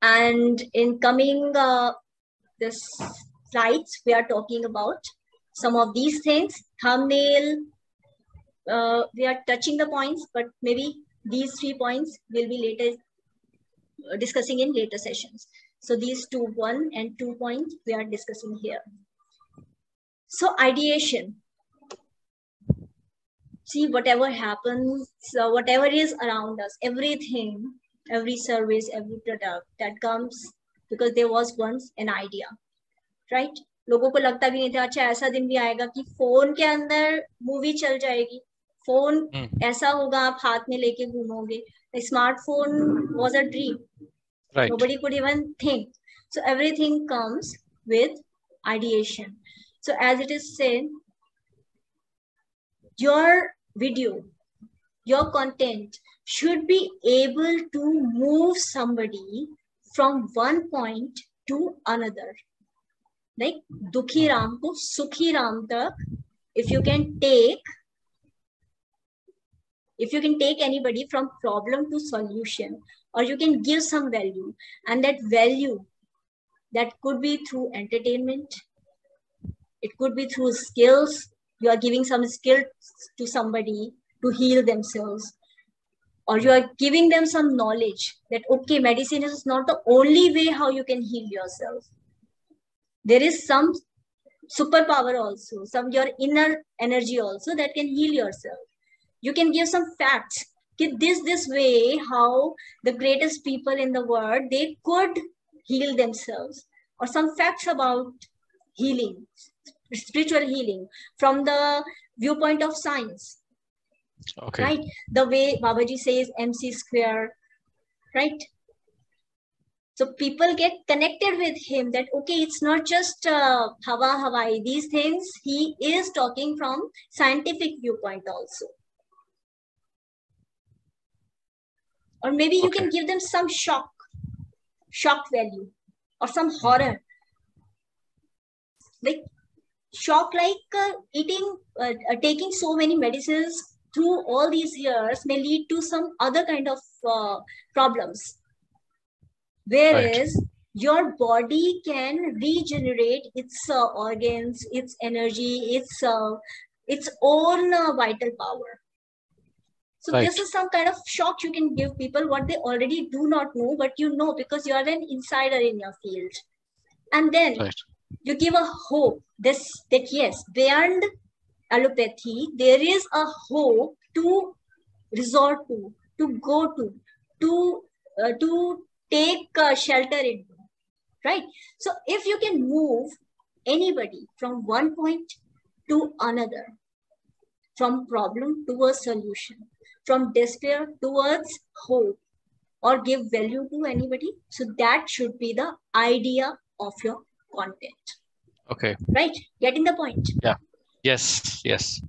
And in coming uh, this slides, we are talking about some of these things. Thumbnail, uh, we are touching the points, but maybe these three points will be later uh, discussing in later sessions. So these two, one and two points we are discussing here. So ideation. See, whatever happens, so whatever is around us, everything, every service, every product that comes because there was once an idea, right? लोगों को लगता भी नहीं था अच्छा ऐसा दिन भी आएगा कि फोन के अंदर मूवी चल जाएगी फोन Hmm. ऐसा होगा आप हाथ में लेके घूमोगे smartphone was a dream Right. nobody could even think. So everything comes with ideation. So as it is said your video your content should be able to move somebody from one point to another. Like dukhi ram ko sukhi ram tak if you can take if you can take anybody from problem to solution or you can give some value. And that value that could be through entertainment. It could be through skills. You are giving some skills to somebody to heal themselves. Or you are giving them some knowledge that okay medicine is not the only way how you can heal yourself. There is some superpower also some your inner energy also that can heal yourself. You can give some facts this this way how the greatest people in the world they could heal themselves or some facts about healing spiritual healing from the viewpoint of science. Okay. right? The way babaji says mc square right? So people get connected with him that okay it's not just uh, hawa hawai these things he is talking from scientific viewpoint also or maybe you can give them some shock shock value or some horror. Like shock like uh, eating uh, uh, taking so many medicines through all these years may lead to some other kind of uh, problems. Whereas your body can regenerate its uh, organs its energy its uh, its own uh, vital power so Right. this is some kind of shock you can give people what they already do not know but you know because you are an insider in your field and then Right. you give a hope this that yes beyond allopathy there is a hope to resort to to go to to uh, to take uh, shelter in right so if you can move anybody from one point to another from problem to a solution from despair towards hope or give value to anybody so that should be the idea of your content Okay. right getting the point Yeah. Yes. Yes.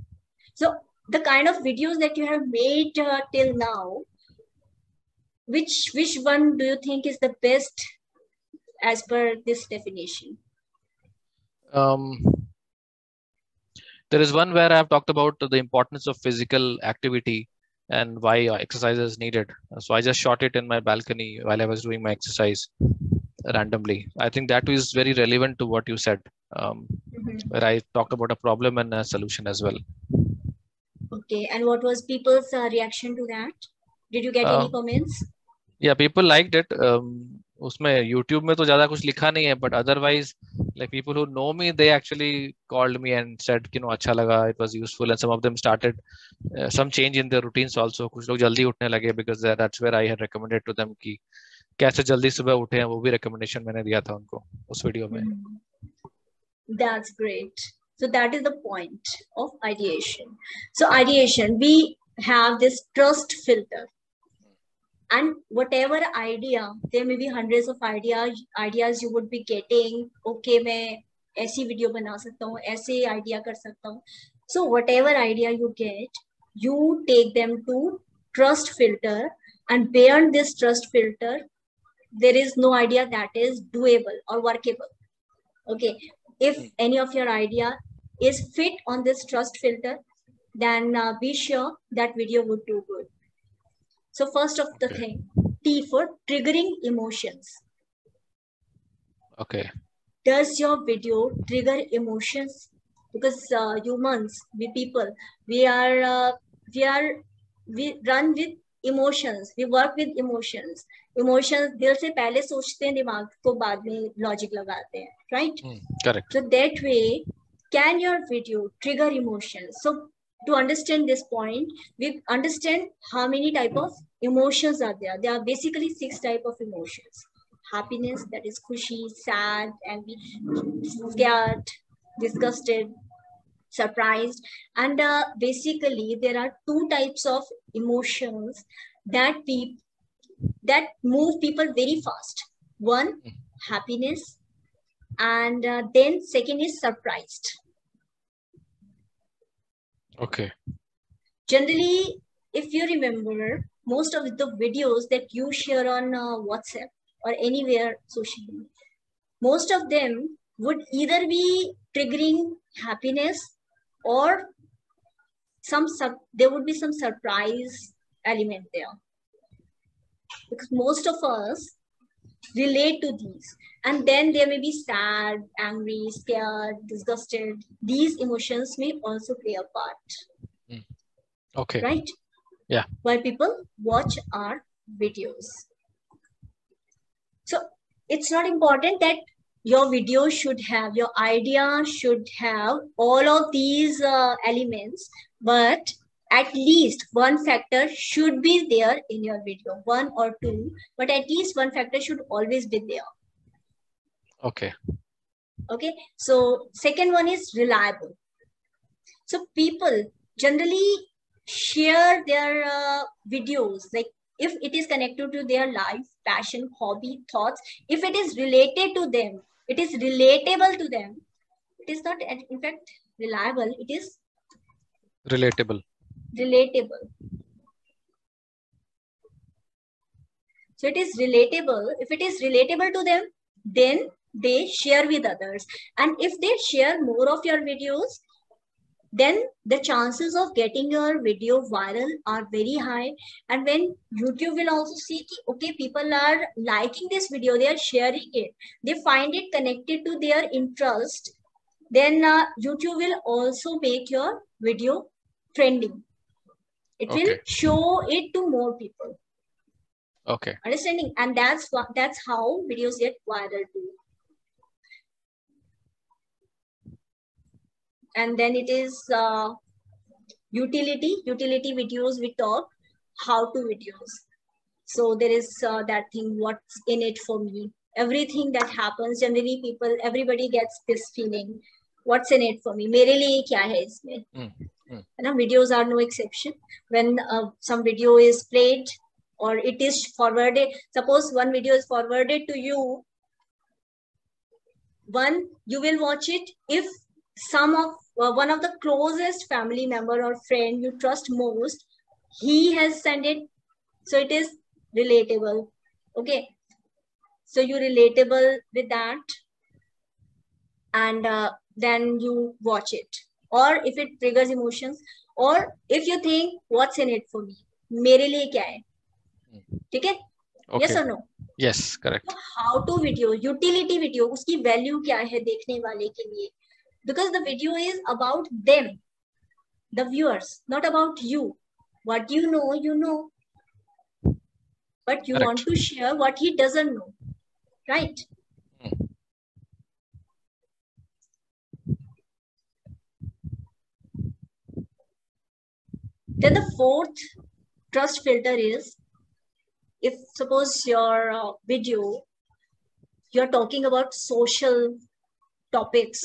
so the kind of videos that you have made uh, till now which which one do you think is the best as per this definition Um, there is one where I have talked about the importance of physical activity and why exercise is needed. So I just shot it in my balcony while I was doing my exercise randomly. I think that is very relevant to what you said, um, where I talked about a problem and a solution as well. okay and what was people's uh, reaction to that did you get any Uh, comments Yeah, people liked it. Um, उसमें YouTube में तो ज़्यादा कुछ लिखा नहीं है but otherwise like people who know me they actually called me and said कि no अच्छा लगा it was useful and some of them started some change in their routines also कुछ लोग जल्दी उठने लगे because that's where I had recommended to them कि कैसे जल्दी सुबह उठे हैं वो भी रिकमेंडेशन मैंने दिया था उनको उस वीडियो में। That's great so that is the point of ideation so ideation we have this trust filter And whatever idea, there may be hundreds of ideas, ideas you would be getting. Okay, मैं ऐसी video बना सकता हूँ ऐसे idea कर सकता हूँ so whatever idea you get you take them to trust filter and beyond this trust filter there is no idea that is doable or workable okay if any of your idea is fit on this trust filter then uh, be sure that video would do good so first of the Okay. thing t for triggering emotions Okay. does your video trigger emotions because uh, humans we people we are uh, we are we run with emotions we work with emotions emotions दिल से पहले सोचते हैं दिमाग को बाद में logic लगाते हैं right Hmm. Correct. so that way can your video trigger emotions so to understand this point we understand how many type of emotions are there. There are basically six type of emotions. Happiness that is khushi sad angry scared disgusted surprised. And uh, basically there are two types of emotions that pe- that move people very fast. One happiness. And uh, then second is surprised Okay. generally if you remember most of the videos that you share on uh, whatsapp or anywhere social media most of them would either be triggering happiness or some sur- there would be some surprise element there because most of us relate to these and then there may be sad angry scared disgusted these emotions may also play a part Okay. right? Yeah. Why people watch our videos. So it's not important that your video should have, your idea should have all of these uh, elements, but at least one factor should be there in your video, one or two, but at least one factor should always be there. Okay. Okay. So second one is reliable. So people generally share their uh, videos like if it is connected to their life passion hobby thoughts if it is related to them it is relatable to them it is not in fact reliable it is Relatable. Relatable. So it is relatable. If it is relatable to them then they share with others. And if they share more of your videos then the chances of getting your video viral are very high. And when youtube will also see okay people are liking this video they are sharing it they find it connected to their interest then uh, youtube will also make your video trending it will Okay. show it to more people Okay. understanding and that's what that's how videos get viral too and then it is uh, utility utility videos we talk how to videos so there is uh, that thing what's in it for me everything that happens generally people everybody gets this feeling what's in it for me मेरे लिए क्या है इसमें Hmm. Know videos are no exception. When uh, some video is played or it is forwarded suppose one video is forwarded to you one you will watch it. If some of uh, one of the closest family member or friend you trust most he has sent it so it is relatable. Okay. So you relatable with that and uh, then you watch it और if it triggers emotion और if you think what's in it for me मेरे लिए क्या है? ठीक है? Yes और no yes correct how to video utility video उसकी वैल्यू क्या है देखने वाले के लिए? Because the video is about them the viewers not about you what you know you know but you want to share what he doesn't know right then the fourth trust filter is if suppose your uh, video you're talking about social topics.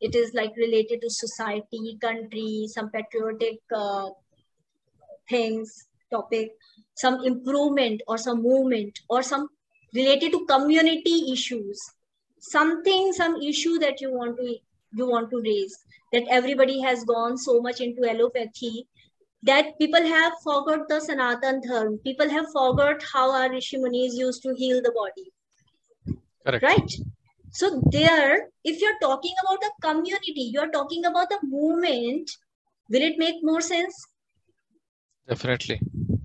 It is like related to society country some patriotic uh, things topic some improvement or some movement or some related to community issues. Something some issue that you want to you want to raise that everybody has gone so much into allopathy that people have forgot the Sanatan Dharma. People have forgot how our Rishi Munis used to heal the body. Correct. Right? So there, if you're talking about the community, you're talking about the movement, will it make more sense? Definitely.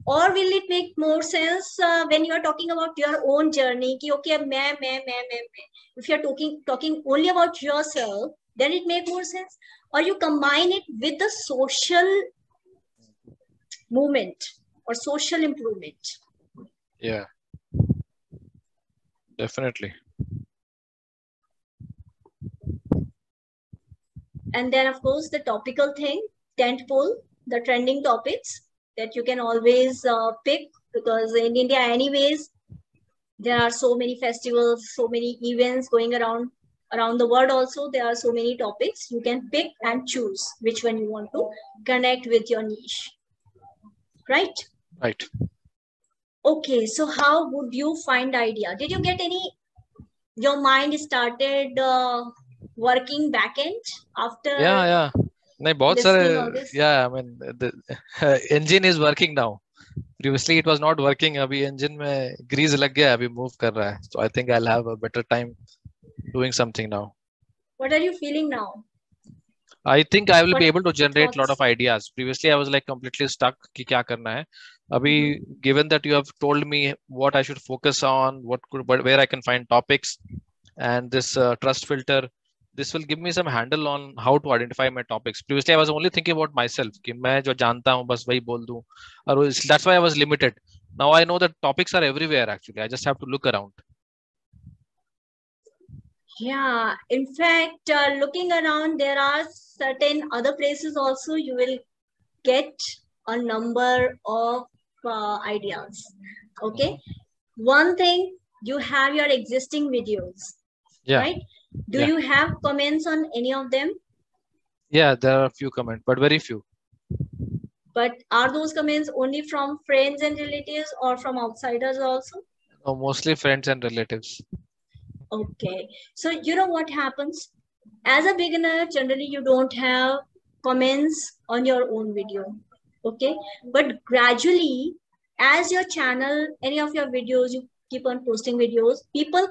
Or will it make more sense uh, when you're talking about your own journey? Ki, okay, meh, meh, meh, meh, meh. If you're talking, talking only about yourself, then it make more sense or you combine it with the social movement or social improvement Yeah. Definitely. and then of course the topical thing tent pole the trending topics that you can always uh, pick because in india anyways there are so many festivals so many events going around around the world also there are so many topics you can pick and choose which one you want to connect with your niche right Right. okay so how would you find idea did you get any your mind started uh, working back end after Yeah, yeah. नहीं बहुत listening all सारे this? yeah I mean the engine is working now. Previously it was not working. अभी engine में grease लग गया है, अभी move कर रहा है. So I think I'll have a better time doing something now. what are you feeling now I think I will What be able to generate a lot thoughts? of ideas. Previously, I was like completely stuck कि क्या करना है. अभी given that you have told me what I should focus on, what could, but where I can find topics, and this uh, trust filter, this will give me some handle on how to identify my topics. Previously, I was only thinking about myself कि मैं जो जानता हूँ बस वही बोल दूँ. और उस- that's why I was limited. Now I know that topics are everywhere. Actually, I just have to look around. Yeah, in fact, uh, looking around, there are certain other places also you will get a number of uh, ideas. Okay, one thing you have your existing videos, Yeah. right? Do Yeah. you have comments on any of them? Yeah, there are a few comments, but very few. But are those comments only from friends and relatives or from outsiders also? No, mostly friends and relatives. Okay. So you know what happens? As a beginner, generally you don't have comments on your own video. Okay. But gradually, as your channel, any of your videos, you keep on posting videos, people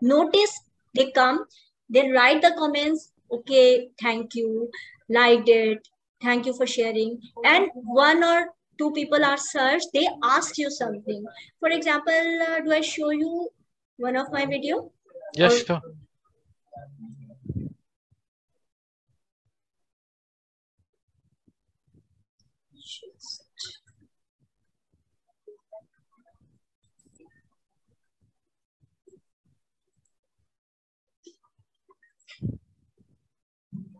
notice, they come, they write the comments, okay, thank you, liked it, thank you for sharing. And one or two people are searched, they ask you something. For example, uh, do I show you one of my video? Yeah, Or- sure.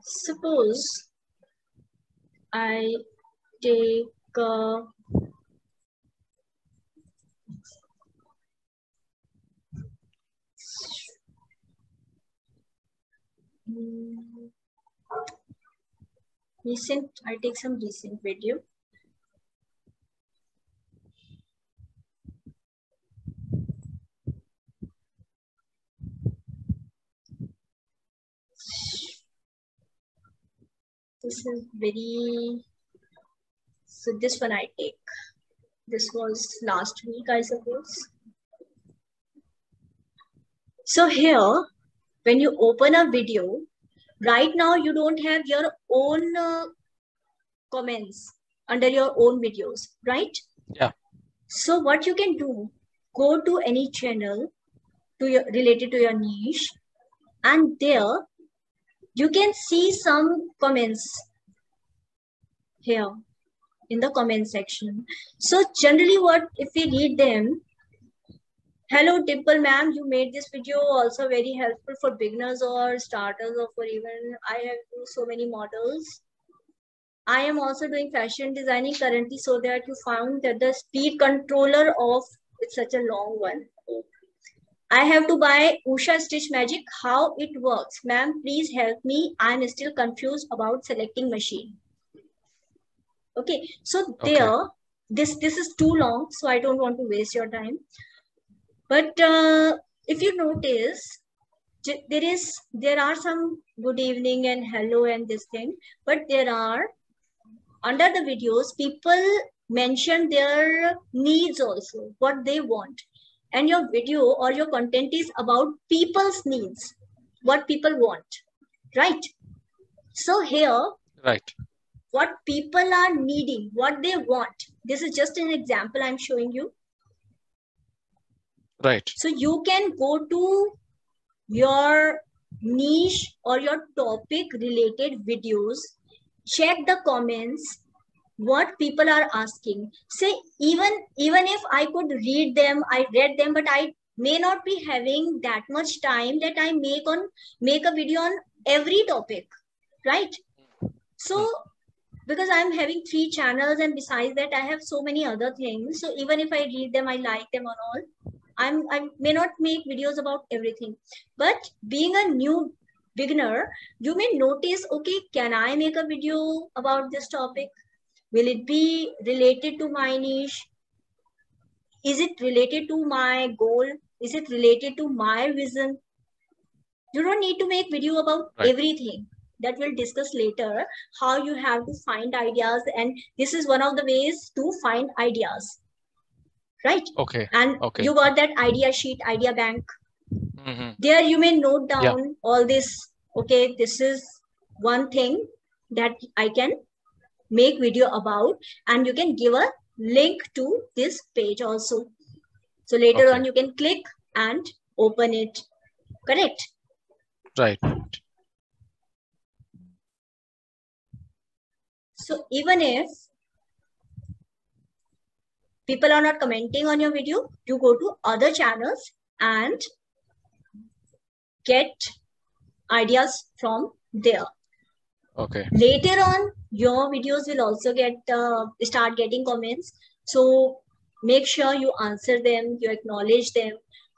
Suppose I take uh, recent, I take some recent video. This is very, so this one I take. This was last week, I suppose. So here, when you open a video, right now you don't have your own uh, comments under your own videos, right? Yeah. So what you can do, go to any channel to your related to your niche, and there you can see some comments here in the comment section. So generally what if we read them, hello Dimple ma'am, you made this video also very helpful for beginners or starters or for even, I have so many models. I am also doing fashion designing currently so that you found that the speed controller of, it's such a long one. I have to buy Usha Stitch Magic. How it works? Ma'am, please help me. I'm still confused about selecting machine. Okay, so Okay. there, this this is too long, so I don't want to waste your time. But uh, if you notice, there is there are some good evening and hello and this thing but there are under the videos people mention their needs also what they want. And your video or your content is about people's needs what people want right? So here right. what people are needing what they want. This is just an example i'm showing you right. So you can go to your niche or your topic related videos check the comments what people are asking. Say even even if i could read them i read them but i may not be having that much time that i make on make a video on every topic right? So because i'm having three channels and besides that i have so many other things. So even if i read them i like them or all i'm i may not make videos about everything but being a new beginner you may notice okay can i make a video about this topic Will it be related to my niche? Is it related to my goal? Is it related to my vision? You don't need to make video about right. everything that we'll discuss later how you have to find ideas and this is one of the ways to find ideas right okay and okay. you got that idea sheet idea bank mm-hmm. there you may note down yeah. all this okay this is one thing that i can make video about and you can give a link to this page also so later okay. on you can click and open it correct right so even if people are not commenting on your video you go to other channels and get ideas from there. Okay. Later on your videos will also get uh, start getting comments. So make sure you answer them you acknowledge them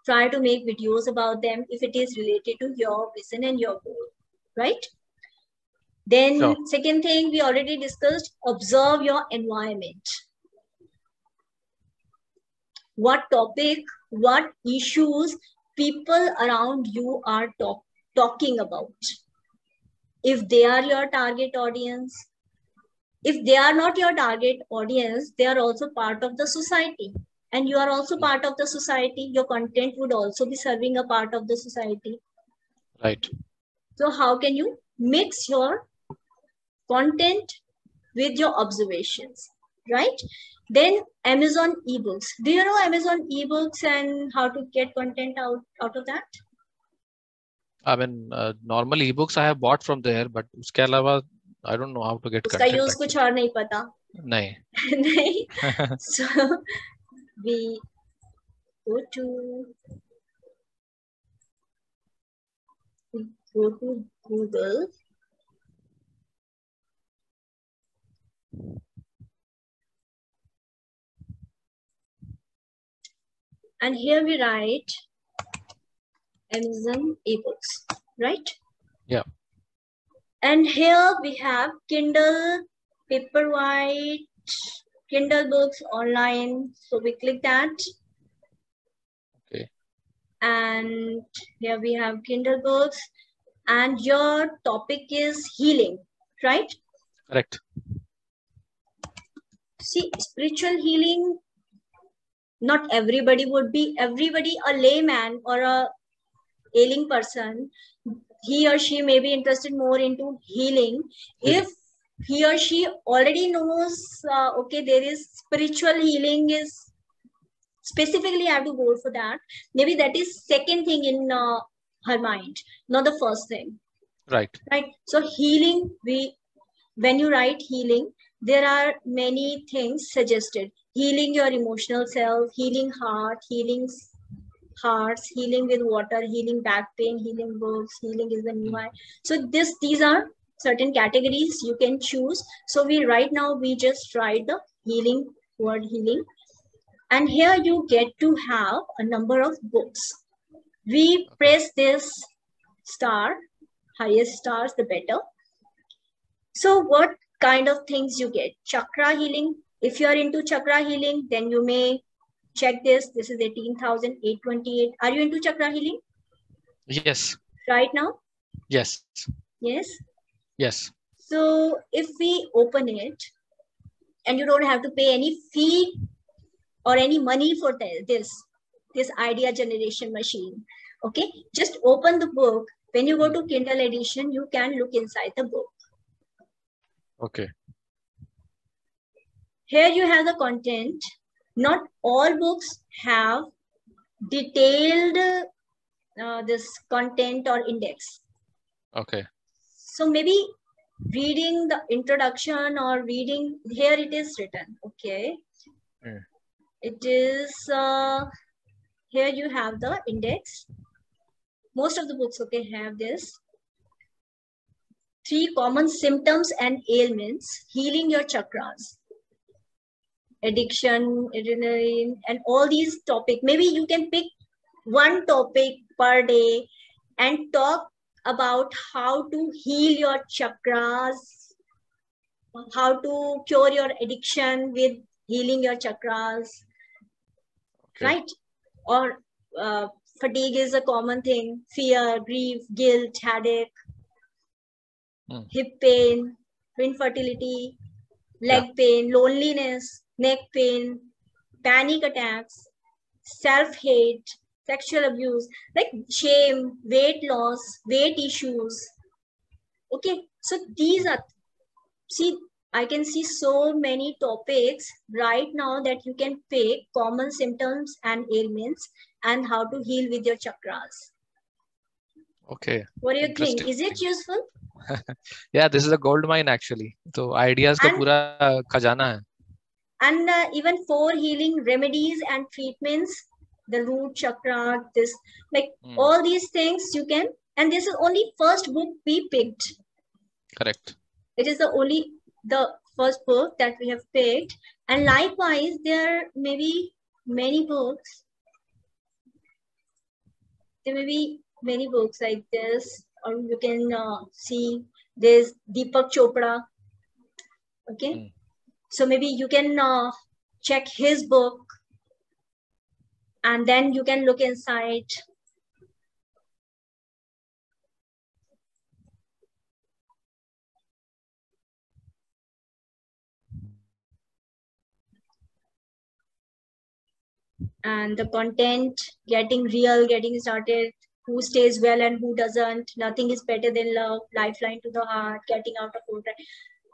try to make videos about them if it is related to your vision and your goal right? Then sure. second thing we already discussed observe your environment what topic what issues people around you are talk, talking about. If they are your target audience if they are not your target audience they are also part of the society. And you are also part of the society your content would also be serving a part of the society. Right. So how can you mix your content with your observations right then amazon ebooks do you know amazon ebooks and how to get content out out of that I mean, uh, normal ebooks I have bought from there, but उसके अलावा I don't know how to get उसका use कुछ और नहीं पता नहीं नहीं so we go to we go to Google and here we write Amazon ebooks, right? Yeah. And here we have Kindle, Paperwhite, Kindle books online. So we click that. Okay. And here we have Kindle books. And your topic is healing, right? Correct. See, spiritual healing, not everybody would be, everybody, a layman or a ailing person he or she may be interested more into healing. If he or she already knows uh, okay there is spiritual healing is specifically I have to go for that maybe that is second thing in uh, her mind not the first thing. Right. Right? So healing we when you write healing there are many things suggested healing your emotional self healing heart healing hearts, healing with water, healing back pain, healing books, healing is the new eye. So this these are certain categories you can choose. So we right now we just write the healing word healing. And here you get to have a number of books. We press this star, highest stars, the better. So what kind of things you get? Chakra healing. If you are into chakra healing, then you may check this. This is 18,828. Are you into chakra healing? Yes. right now? Yes. Yes. Yes. So if we open it and you don't have to pay any fee or any money for this, this idea generation machine. Okay, just open the book. When you go to Kindle edition, you can look inside the book. Okay. Here you have the content. Not all books have detailed uh, this content or index. Okay. So maybe reading the introduction or reading here it is written. Okay. Mm. It is uh, here you have the index. Most of the books okay have this. Three common symptoms and ailments healing your chakras addiction, adrenaline, and all these topics. Maybe you can pick one topic per day and talk about how to heal your chakras, how to cure your addiction with healing your chakras, okay. right? Or uh, fatigue is a common thing, fear, grief, guilt, headache, hmm. hip pain, infertility, leg yeah. pain, loneliness, neck pain, panic attacks, self-hate, sexual abuse, like shame, weight loss, weight issues. Okay, so these are, see, I can see so many topics right now that you can pick common symptoms and ailments and how to heal with your chakras. Okay. What do you think? Is it useful? *laughs* yeah, this is a gold mine actually. So ideas ka pura khajana hai and uh, even for healing remedies and treatments the root chakra this like mm. all these things you can and this is only first book we picked. Correct. It is the only the first book that we have picked. And likewise there may be many books. There may be many books like this or you can uh, see there's deepak chopra. Okay? Mm. So maybe you can uh, check his book and then you can look inside. And the content getting real, getting started, who stays well and who doesn't. Nothing is better than love, lifeline to the heart, getting out of old.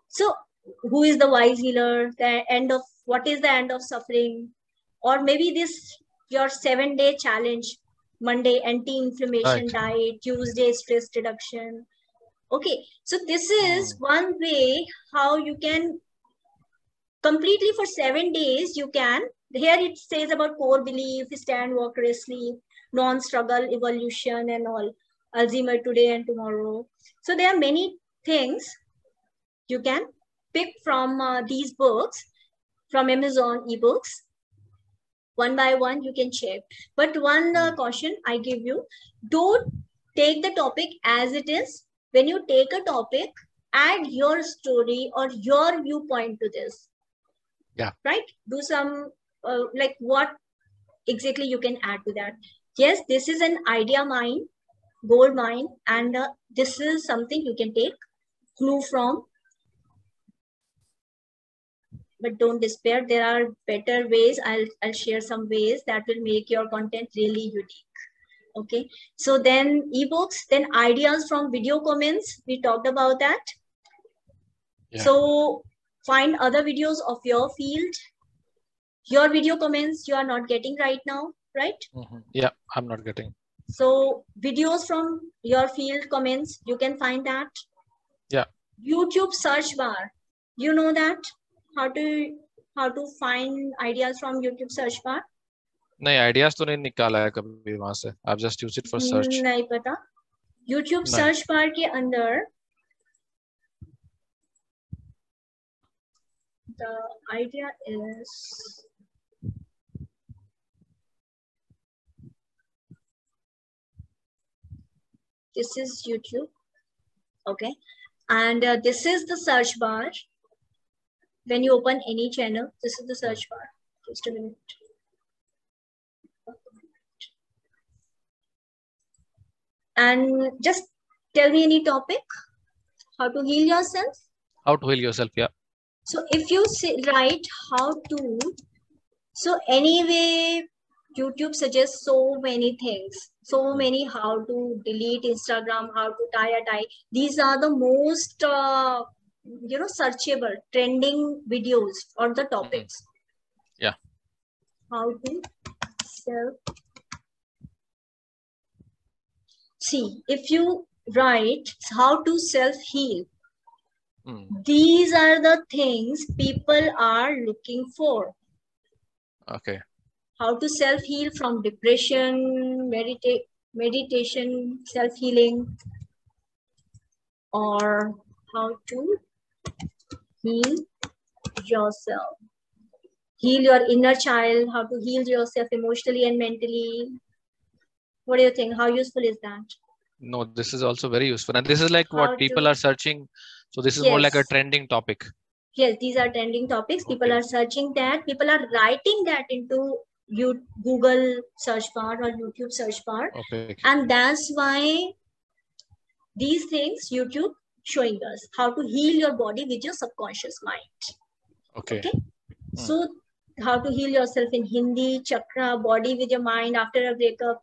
So who is the wise healer the end of what is the end of suffering or maybe this your seven day challenge monday anti-inflammation right. diet tuesday stress reduction okay so this is hmm. one way how you can completely for seven days you can here it says about core belief stand walk rest sleep non-struggle evolution and all alzheimer today and tomorrow so there are many things you can pick from uh, these books from Amazon ebooks. One by one, you can check. But one uh, caution I give you, don't take the topic as it is. When you take a topic, add your story or your viewpoint to this. Yeah. Right? Do some, uh, like what exactly you can add to that. Yes, this is an idea mine, gold mine, and uh, this is something you can take clue from but don't despair. There are better ways. I'll i'll share some ways that will make your content really unique. Okay? So then ebooks then ideas from video comments. We talked about that. Yeah. so find other videos of your field. Your video comments you are not getting right now right? Mm-hmm. yeah i'm not getting. So videos from your field comments you can find that. Yeah. Youtube search bar you know that how to how to find ideas from YouTube search bar? नहीं ideas तो नहीं निकाला है कभी वहाँ से आप just use it for search नहीं पता YouTube सर्च बार के अंदर the idea is this is YouTube okay and uh, this is the search bar when you open any channel, this is the search bar. Just a minute. and just tell me any topic. How to heal yourself? How to heal yourself? Yeah. So if you say, write how to, so anyway, YouTube suggests so many things, so many how to delete Instagram, how to tie a tie. These are the most, uh, you know, searchable, trending videos or the topics. Yeah. How to self. See, if you write how to self heal, Mm. these are the things people are looking for Okay. how to self heal from depression meditate meditation self healing or how to heal yourself heal your inner child how to heal yourself emotionally and mentally what do you think how useful is that No, this is also very useful. And this is like How what people to- are searching. So this is more like a trending topic. yes these are trending topics people Okay. are searching that people are writing that into you google search bar or youtube search bar Okay. and that's why these things youtube showing us how to heal your body with your subconscious mind. Okay. okay? So how to heal yourself in hindi chakra body with your mind after a breakup.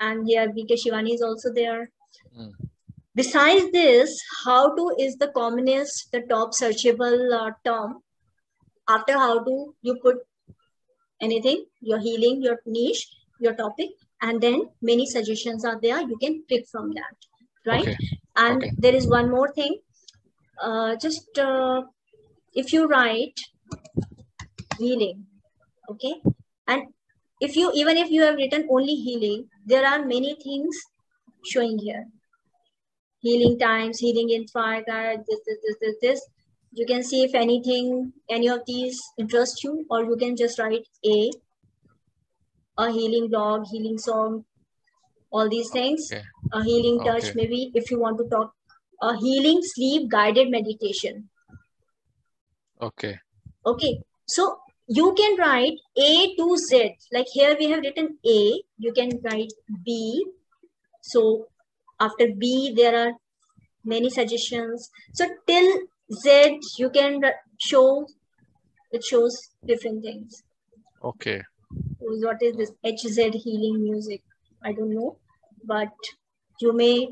And here bk shivani is also there. Mm. besides this how to is the commonest the top searchable uh, term after how to you put anything your healing your niche your topic and then many suggestions are there. You can pick from that right Okay. and Okay. there is one more thing uh, just uh, if you write healing okay and if you even if you have written only healing there are many things showing here healing times healing in fire this this this this this you can see if anything any of these interest you or you can just write a a healing blog healing song all these things Okay. A healing touch Okay. maybe if you want to talk a healing sleep guided meditation. Okay. okay. So you can write a to z. Like here we have written a. You can write b. So after b there are many suggestions. So till z you can show it shows different things. Okay. what is this hz healing music? I don't know but you may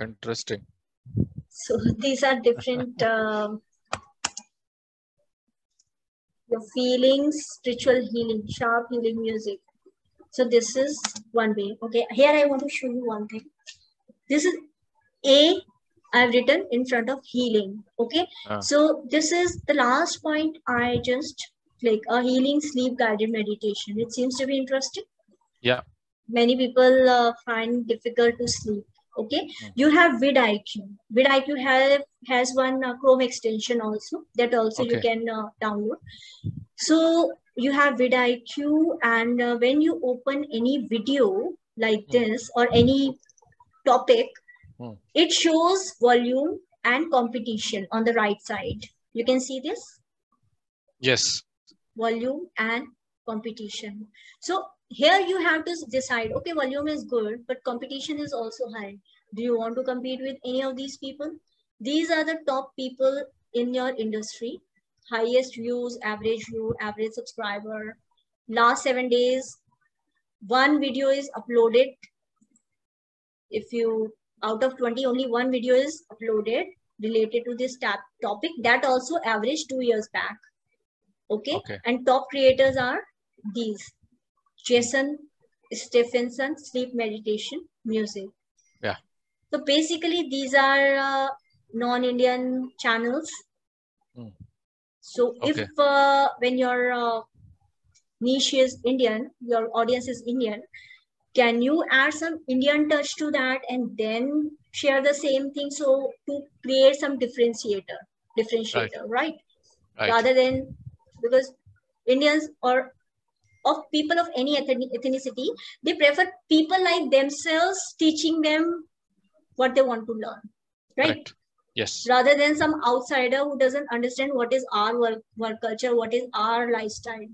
Interesting. so these are different *laughs* um, your feelings spiritual healing sharp healing music. So this is one way. Okay here i want to show you one thing. This is a i've written in front of healing. Okay Ah. so this is the last point i just click a healing sleep guided meditation. It seems to be interesting Yeah. many people uh, find difficult to sleep okay you have vidiq vidiq have has one uh, chrome extension also that also you can uh, download so you have vidiq and uh, when you open any video like Hmm. this or any topic Hmm. it shows volume and competition on the right side you can see this Yes. volume and competition. So here you have to decide, okay, volume is good, but competition is also high. Do you want to compete with any of these people? These are the top people in your industry. Highest views, average view, average subscriber. Last seven days, one video is uploaded. If you, out of 20, only one video is uploaded related to this tap topic. That also averaged two years back okay Okay. and top creators are these jason stephenson sleep meditation music Yeah. so basically these are uh, non-indian channels Hmm. so if uh, when your uh, niche is indian your audience is indian can you add some indian touch to that and then share the same thing so to create some differentiator differentiator right Right. rather than because Indians or of people of any ethnicity, they prefer people like themselves teaching them what they want to learn, right? Correct. Yes. Rather than some outsider who doesn't understand what is our work, work culture, what is our lifestyle.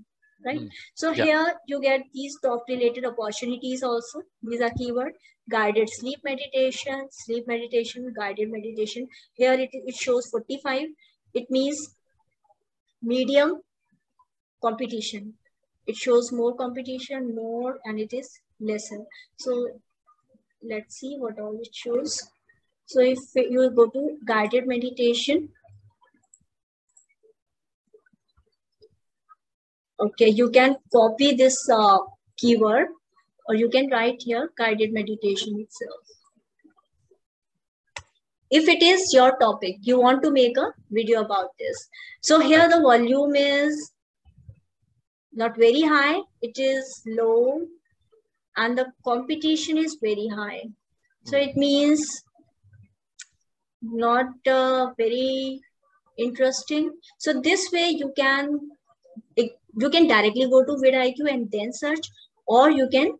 right? Mm. So Yeah. here you get these top related opportunities also. These are keyword guided sleep meditation, sleep meditation, guided meditation. Here it, it shows 45. It means medium competition. It shows more competition, more, and it is lesser. So let's see what all it shows. So if you go to guided meditation, okay, you can copy this uh, keyword or you can write here guided meditation itself. If it is your topic, you want to make a video about this. So here the volume is not very high, it is low and the competition is very high. So it means not uh, very interesting. So this way you can you can directly go to vidIQ and then search, or you can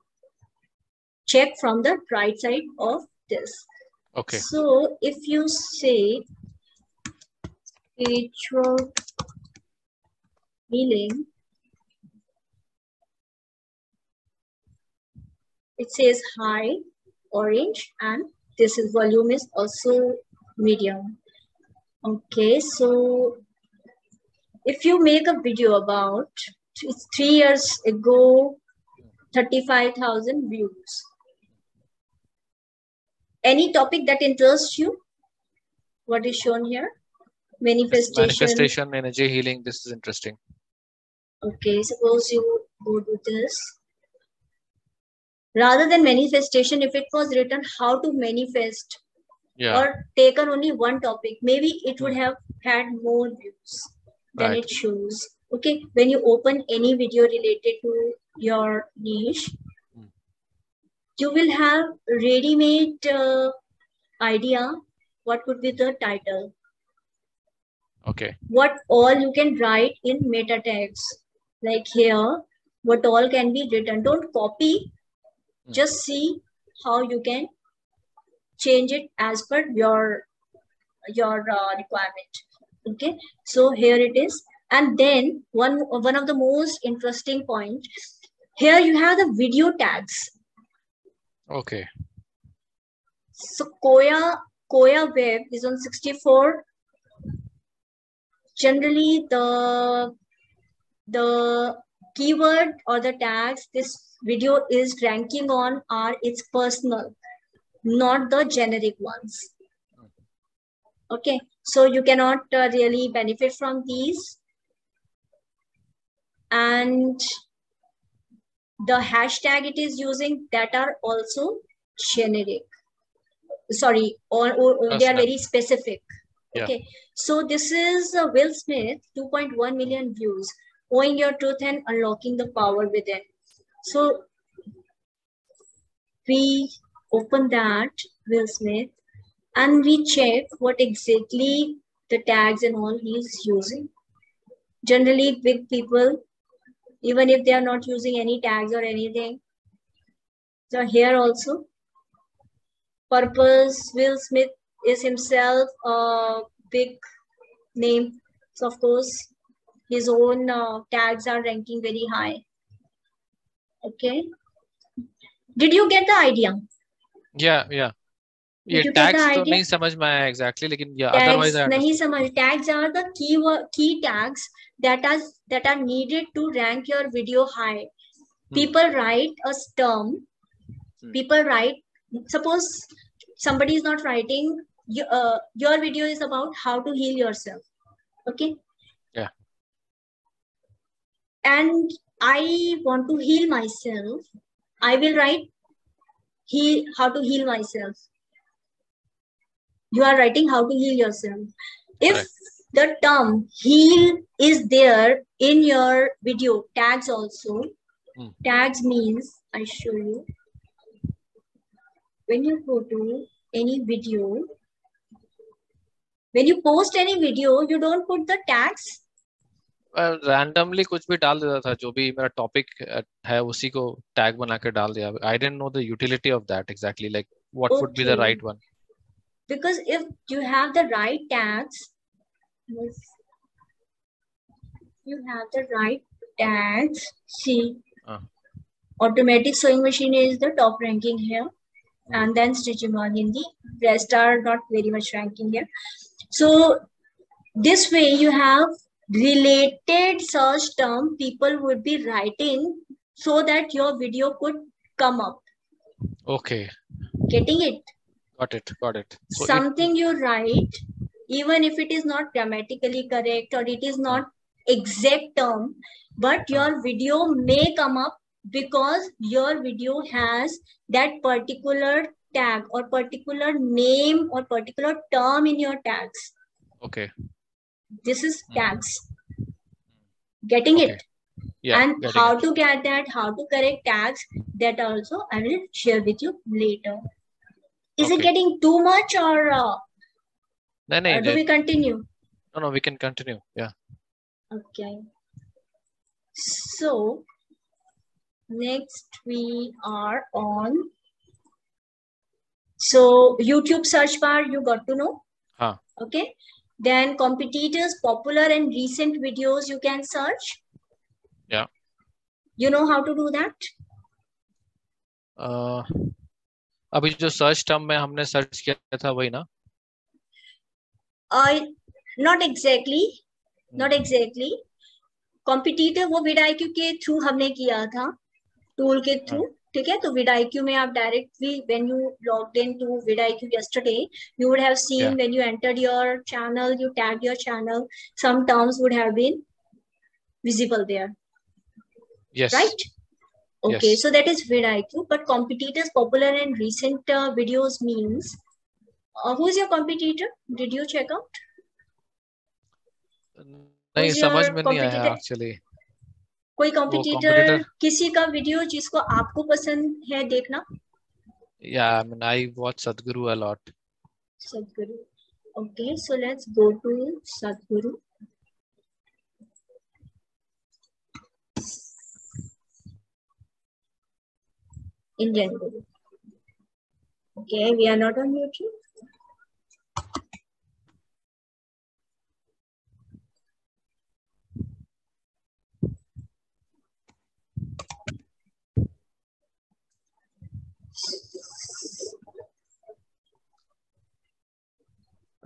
check from the right side of this. Okay. So if you say spiritual healing, it says high, orange, and this is volume is also medium. Okay, so if you make a video about it's three years ago 35,000 views any topic that interests you what is shown here manifestation Manifestation, energy healing. This is interesting. okay suppose you go to this rather than manifestation if it was written how to manifest Yeah. or taken only one topic maybe it would Hmm. have had more views than Right. it shows okay when you open any video related to your niche Hmm. you will have ready-made uh, idea what could be the title Okay. what all you can write in meta tags like here what all can be written don't copy Hmm. just see how you can change it as per your your uh, requirement. Okay? So here it is. And then one one of the most interesting point here you have the video tags. Okay. so koya koya web is on 64 generally the the keyword or the tags this video is ranking on are its personal not the generic ones. Okay so you cannot uh, really benefit from these. And the hashtag it is using that are also generic. Sorry or, or, they are very specific. Yeah. okay so this is uh, will smith 2.1 million views owing your truth and unlocking the power within. So we open that will smith and we check what exactly the tags and all he is using. Generally big people even if they are not using any tags or anything so here also. Purpose will smith is himself a big name so of course his own uh, tags are ranking very high okay did you get the idea Yeah. Yeah. Did ये you get the tags तो idea? नहीं समझ में आया exactly लेकिन yeah otherwise tags I nahi understood. samajh tags are the key wo- key tags that are that are needed to rank your video high people write a term Hmm. people write suppose somebody is not writing you, uh, your video is about how to heal yourself okay Yeah. And i want to heal myself i will write heal how to heal myself you are writing how to heal yourself if Correct. the term heal is there in your video tags also Hmm. tags means i show you when you go to any video when you post any video you don't put the tags Well, randomly कुछ भी डाल देता था जो भी मेरा topic है उसी को टैग बना के डाल दिया I didn't know the utility of that exactly like what would be the Okay. right one because if you have the right tags if you have the right tags. See, Uh. automatic sewing machine is the top ranking here, and then stitching on Hindi. Rest are not very much ranking here. So this way you have related search term people would be writing so that your video could come up. Okay. Getting it? Got it. Got it. So it- something you write even if it is not grammatically correct or it is not exact term but your video may come up because your video has that particular tag or particular name or particular term in your tags okay. This is Hmm. tags getting Okay. it Yeah. and how it. to get that how to correct tags that also i will share with you later is it getting too much or uh, No, no, or do we continue no, no, we can continue. Yeah. Okay. So next we are on. So YouTube search bar, you got to know. Huh. Okay. Then competitors, popular and recent videos you can search. Yeah. You know how to do that? Uh, अभी जो search term में हमने search किया था वही ना Uh, not exactly. Not exactly. Competitive वो vidIQ के थ्रू हमने किया था टूल के थ्रू ठीक है? तो विड में आप directly when you log in to vid yesterday you would have seen when you enter your channel you tag your channel some terms would have been visible there yes right okay so that is vid but competitors popular and recent videos means who is your competitor did you check out नहीं समझ में नहीं आया actually कोई competitor किसी का video जिसको आपको पसंद है देखना? या आई mean I watch Sadhguru a lot Sadhguru okay so let's go to Sadhguru Indian guru okay we are not on YouTube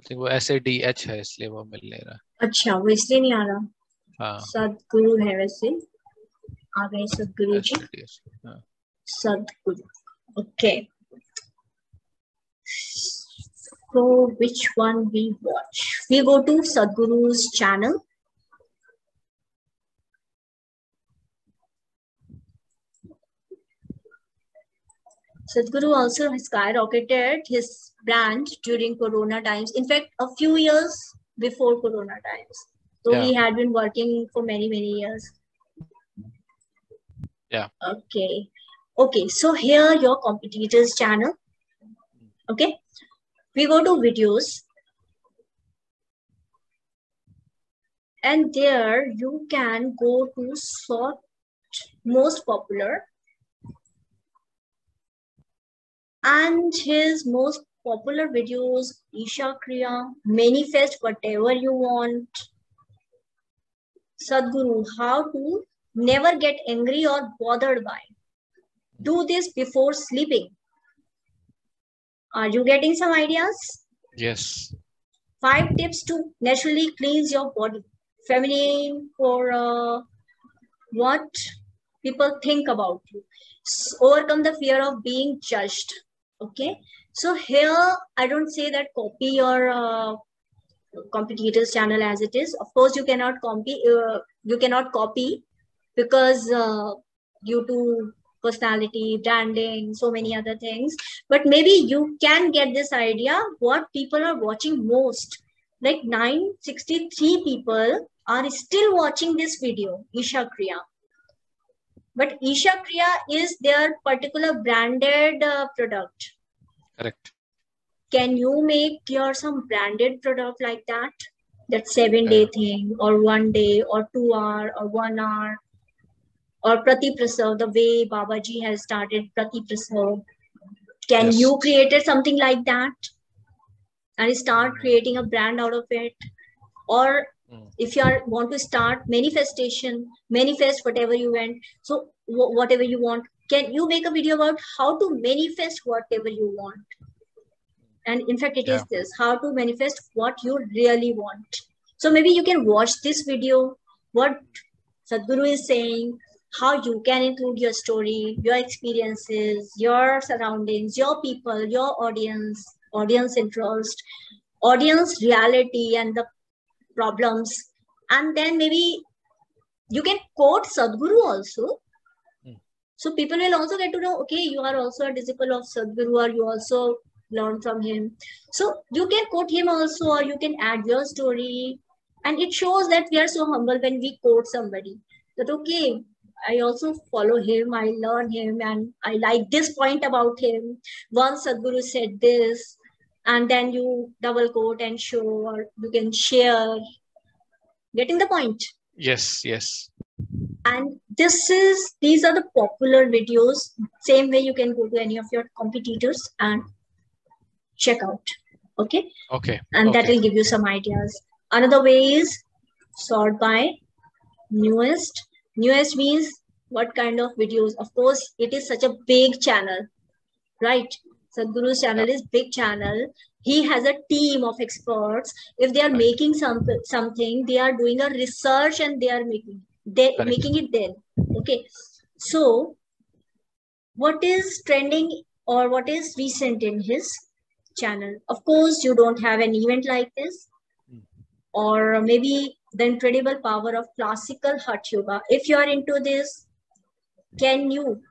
Think वो A D H है इसलिए वो मिल नहीं रहा अच्छा वो इसलिए नहीं आ रहा हाँ सदगुरु है वैसे आ गए सदगुरु जी हाँ Sadhguru. Okay. So which one we watch? We go to Sadhguru's channel. Sadhguru also has skyrocketed his brand during Corona times. In fact, a few years before Corona times. So he had been working for many, many years. Yeah. Okay. Okay. So here your competitors channel. Okay. We go to videos. And there you can go to sort most popular. And his most popular videos, Isha Kriya, Manifest, whatever you want. Sadhguru, how to never get angry or bothered by. Do this before sleeping. Are you getting some ideas? yes Five tips to naturally cleanse your body. Feminine for uh, what people think about you. Overcome the fear of being judged. Okay. So here, I don't say that copy your uh, competitor's channel as it is. Of course, you cannot copy. Uh, you cannot copy because uh, due to personality, branding, so many other things. But maybe you can get this idea what people are watching most. Like 963 people are still watching this video, Isha Kriya. But Isha Kriya is their particular branded uh, product. Correct Can you make your some branded product like that? That seven day thing, or one day, or two hour, or one hour, or Prati Prasav, the way Babaji has started Prati Prasav. Can Yes. you create something like that and start creating a brand out of it? Or mm. if you are want to start manifestation manifest whatever you want so whatever you want can you make a video about how to manifest whatever you want? And in fact it yeah. is this how to manifest what you really want. So maybe you can watch this video what sadhguru is saying how you can include your story your experiences your surroundings your people your audience audience interest audience reality and the problems. And then maybe you can quote sadhguru also so people will also get to know, okay, you are also a disciple of Sadhguru or you also learn from him. So you can quote him also or you can add your story. And it shows that we are so humble when we quote somebody. That okay, I also follow him, I learn him, and I like this point about him. Once Sadhguru said this, and then you double quote and show, or you can share. Getting the point? Yes, yes and this is these are the popular videos same way you can go to any of your competitors and check out okay? Okay and okay. that will give you some ideas. Another way is sort by newest. Newest means what kind of videos? Of course it is such a big channel right? Sadhguru's channel is big channel. He has a team of experts. If they are making some something they are doing a research and they are making they Correct. making it there. Okay. So what is trending or what is recent in his channel? Of course you don't have an event like this. Mm. or maybe the incredible power of classical hatha yoga. If you are into this can you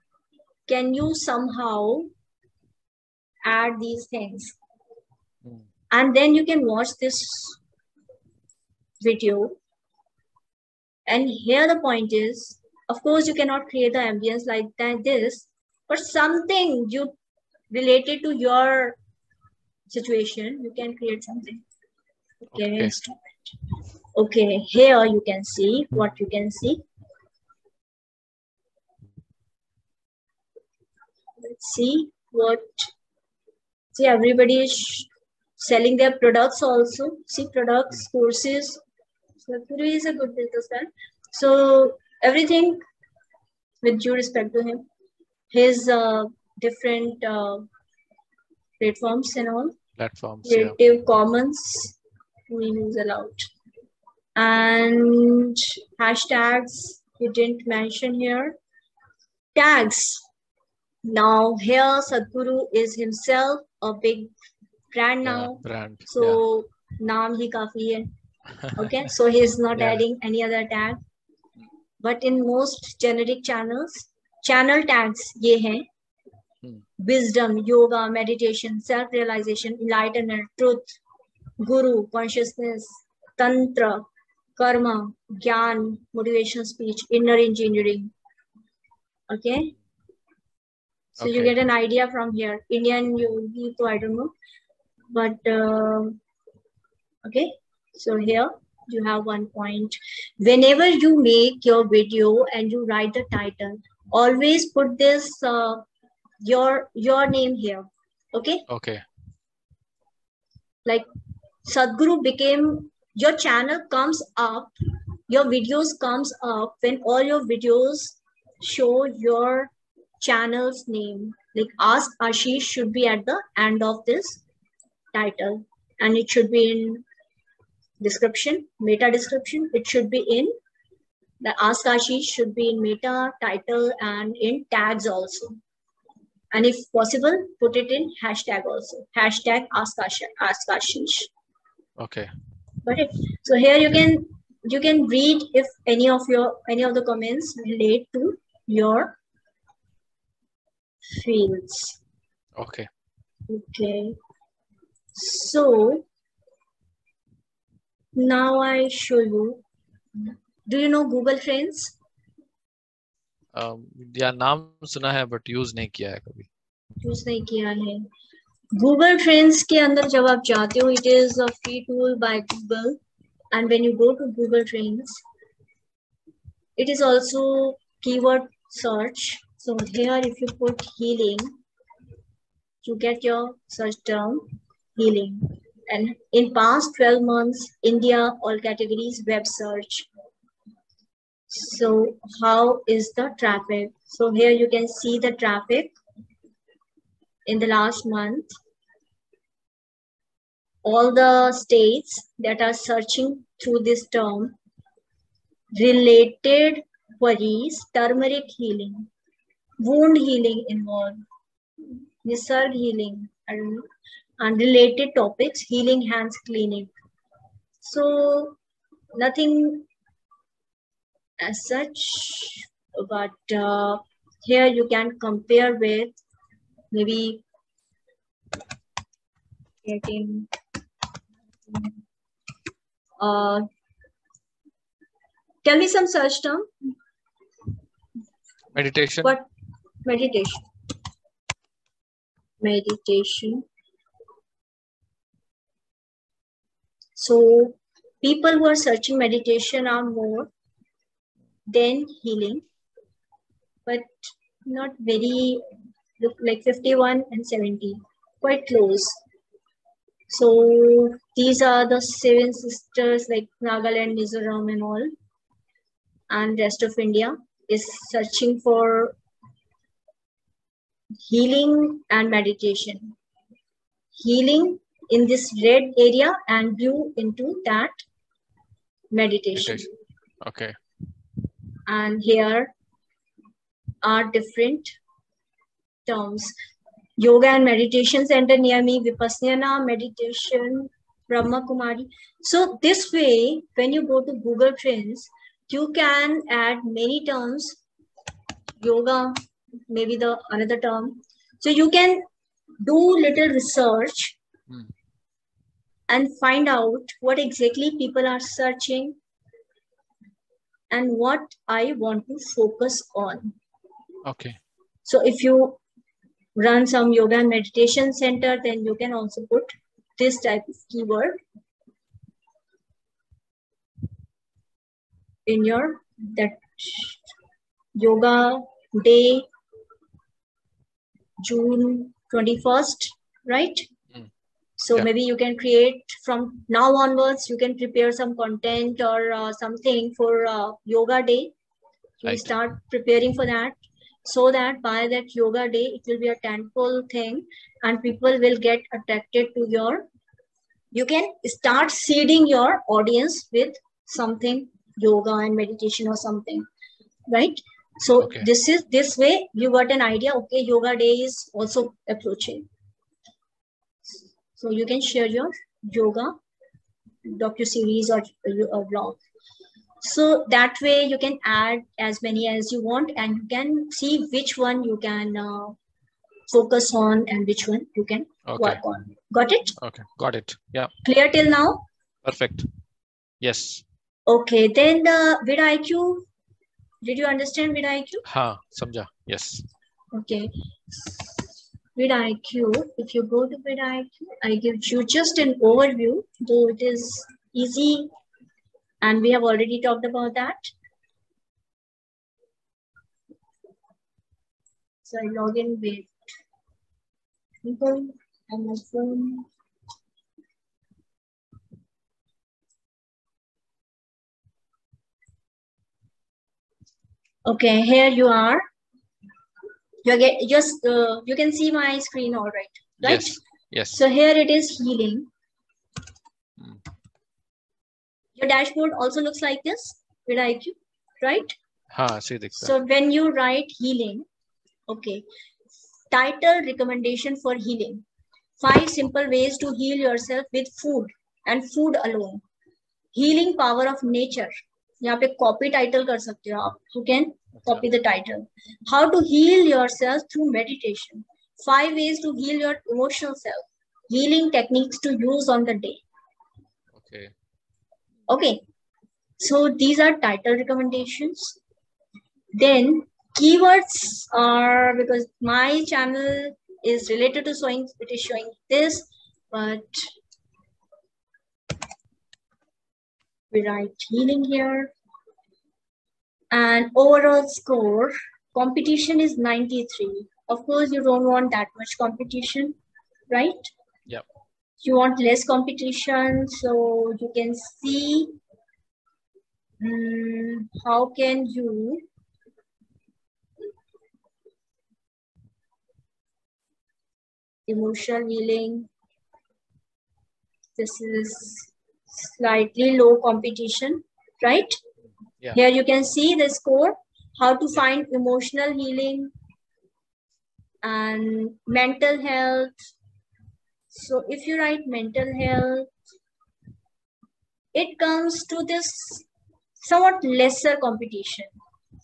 can you somehow add these things? Mm. and then you can watch this video and here the point is, of course, you cannot create the ambience like that, this, but something you related to your situation, you can create something. Okay, okay. Okay, here you can see what you can see. Let's see what, see everybody is selling their products also. See products, courses, Sadhguru is a good businessman. So everything with due respect to him, his uh, different uh, platforms and all. Platforms. Creative yeah. Commons we use a lot. And hashtags you didn't mention here. Tags. Now here Sadhguru is himself a big brand now. Yeah, brand. So yeah. naam hi kafi hai okay so he is not yeah. adding any other tag but in most generic channels channel tags ye hai hmm. wisdom yoga meditation self realization enlightenment truth guru consciousness tantra karma gyan motivational speech inner engineering okay so okay. you get an idea from here indian yogi so i don't know but uh, okay so here you have one point. Whenever you make your video and you write the title, always put this uh, your your name here. Okay. Okay. Like Sadhguru became your channel comes up, your videos comes up when all your videos show your channel's name. Like Ask Ashish should be at the end of this title and it should be in description, meta description, it should be in the Ask Ashish should be in meta, title, and in tags also. And if possible, put it in hashtag also. Hashtag Ask Ashish. Ask Ashish. Okay. Got it. So here you can you can read if any of your any of the comments relate to your fields. Okay. Okay. So now I show you. Do you know Google Trends? Um, या नाम सुना है but use नहीं किया है कभी use नहीं किया है गूगल ट्रेंड्स के अंदर जब आप जाते हो it is a free tool by Google and when you go to google trends it is also keyword search so here if you put healing you get your search term healing And in past 12 months, India, all categories, web search. So how is the traffic? So here you can see the traffic in the last month. All the states that are searching through this term related queries, turmeric healing, wound healing involved, Nisarg healing, and, and related topics, healing hands cleaning. So nothing as such, but uh, here you can compare with maybe getting uh, tell me some search term Meditation. what meditation meditation so people who are searching meditation are more than healing but not very like 51 and 70 quite close. So these are the seven sisters like nagaland mizoram and all and rest of india is searching for healing and meditation. Healing in this red area and blue into that meditation. Okay. and here are different terms. Yoga and meditation center near me vipassana meditation brahma kumari so this way when you go to google trends you can add many terms. Yoga maybe the another term. So you can do little research Hmm. and find out what exactly people are searching and what I want to focus on. Okay. So if you run some yoga and meditation center, then you can also put this type of keyword in your that yoga day June 21st, right? So Yeah. maybe you can create from now onwards, you can prepare some content or uh, something for uh, yoga day. You Right. start preparing for that so that by that yoga day, it will be a tentpole thing and people will get attracted to your, you can start seeding your audience with something yoga and meditation or something, right? So Okay. this is this way you got an idea. Okay, yoga day is also approaching. So you can share your yoga docu series or a vlog. So that way you can add as many as you want, and you can see which one you can uh, focus on and which one you can Okay. work on. Got it? Okay. Got it. Yeah. Clear till now? Perfect. Yes. Okay. Then the vidIQ. Did you understand vidIQ? Ha. Samjha. Yes. Okay. vidIQ, if you go to vidIQ, I give you just an overview, though it is easy and we have already talked about that. So I log in with people and my phone. Okay, here you are you get just uh, you can see my screen all right right? Yes, yes. so here it is healing. Hmm. Your dashboard also looks like this. vidIQ right? Ha, see so when you write healing okay title recommendation for healing. Five simple ways to heal yourself with food and food alone. Healing power of nature. You have a copy title. सकते हो आप you copy the title. How to heal yourself through meditation. Five ways to heal your emotional self. Healing techniques to use on the day. Okay. Okay. So these are title recommendations. Then keywords are because my channel is related to showing it is showing this, but we write healing here. And overall score, competition is 93. Of course, you don't want that much competition, right? Yep. you want less competition so you can see um, how can you emotional healing this is slightly low competition right Yeah. here you can see the score how to find emotional healing and mental health so if you write mental health it comes to this somewhat lesser competition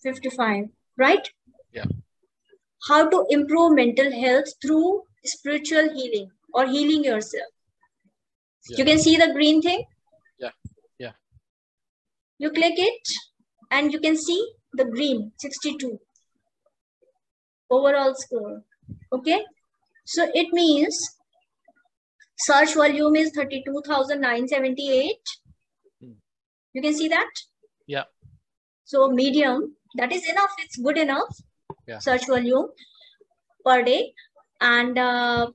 55 right Yeah. how to improve mental health through spiritual healing or healing yourself you can see the green thing Yeah. Yeah. you click it and you can see the green 62 overall score okay so it means search volume is 32978 Hmm. you can see that Yeah. so medium that is enough it's good enough Yeah. search volume per day and uh,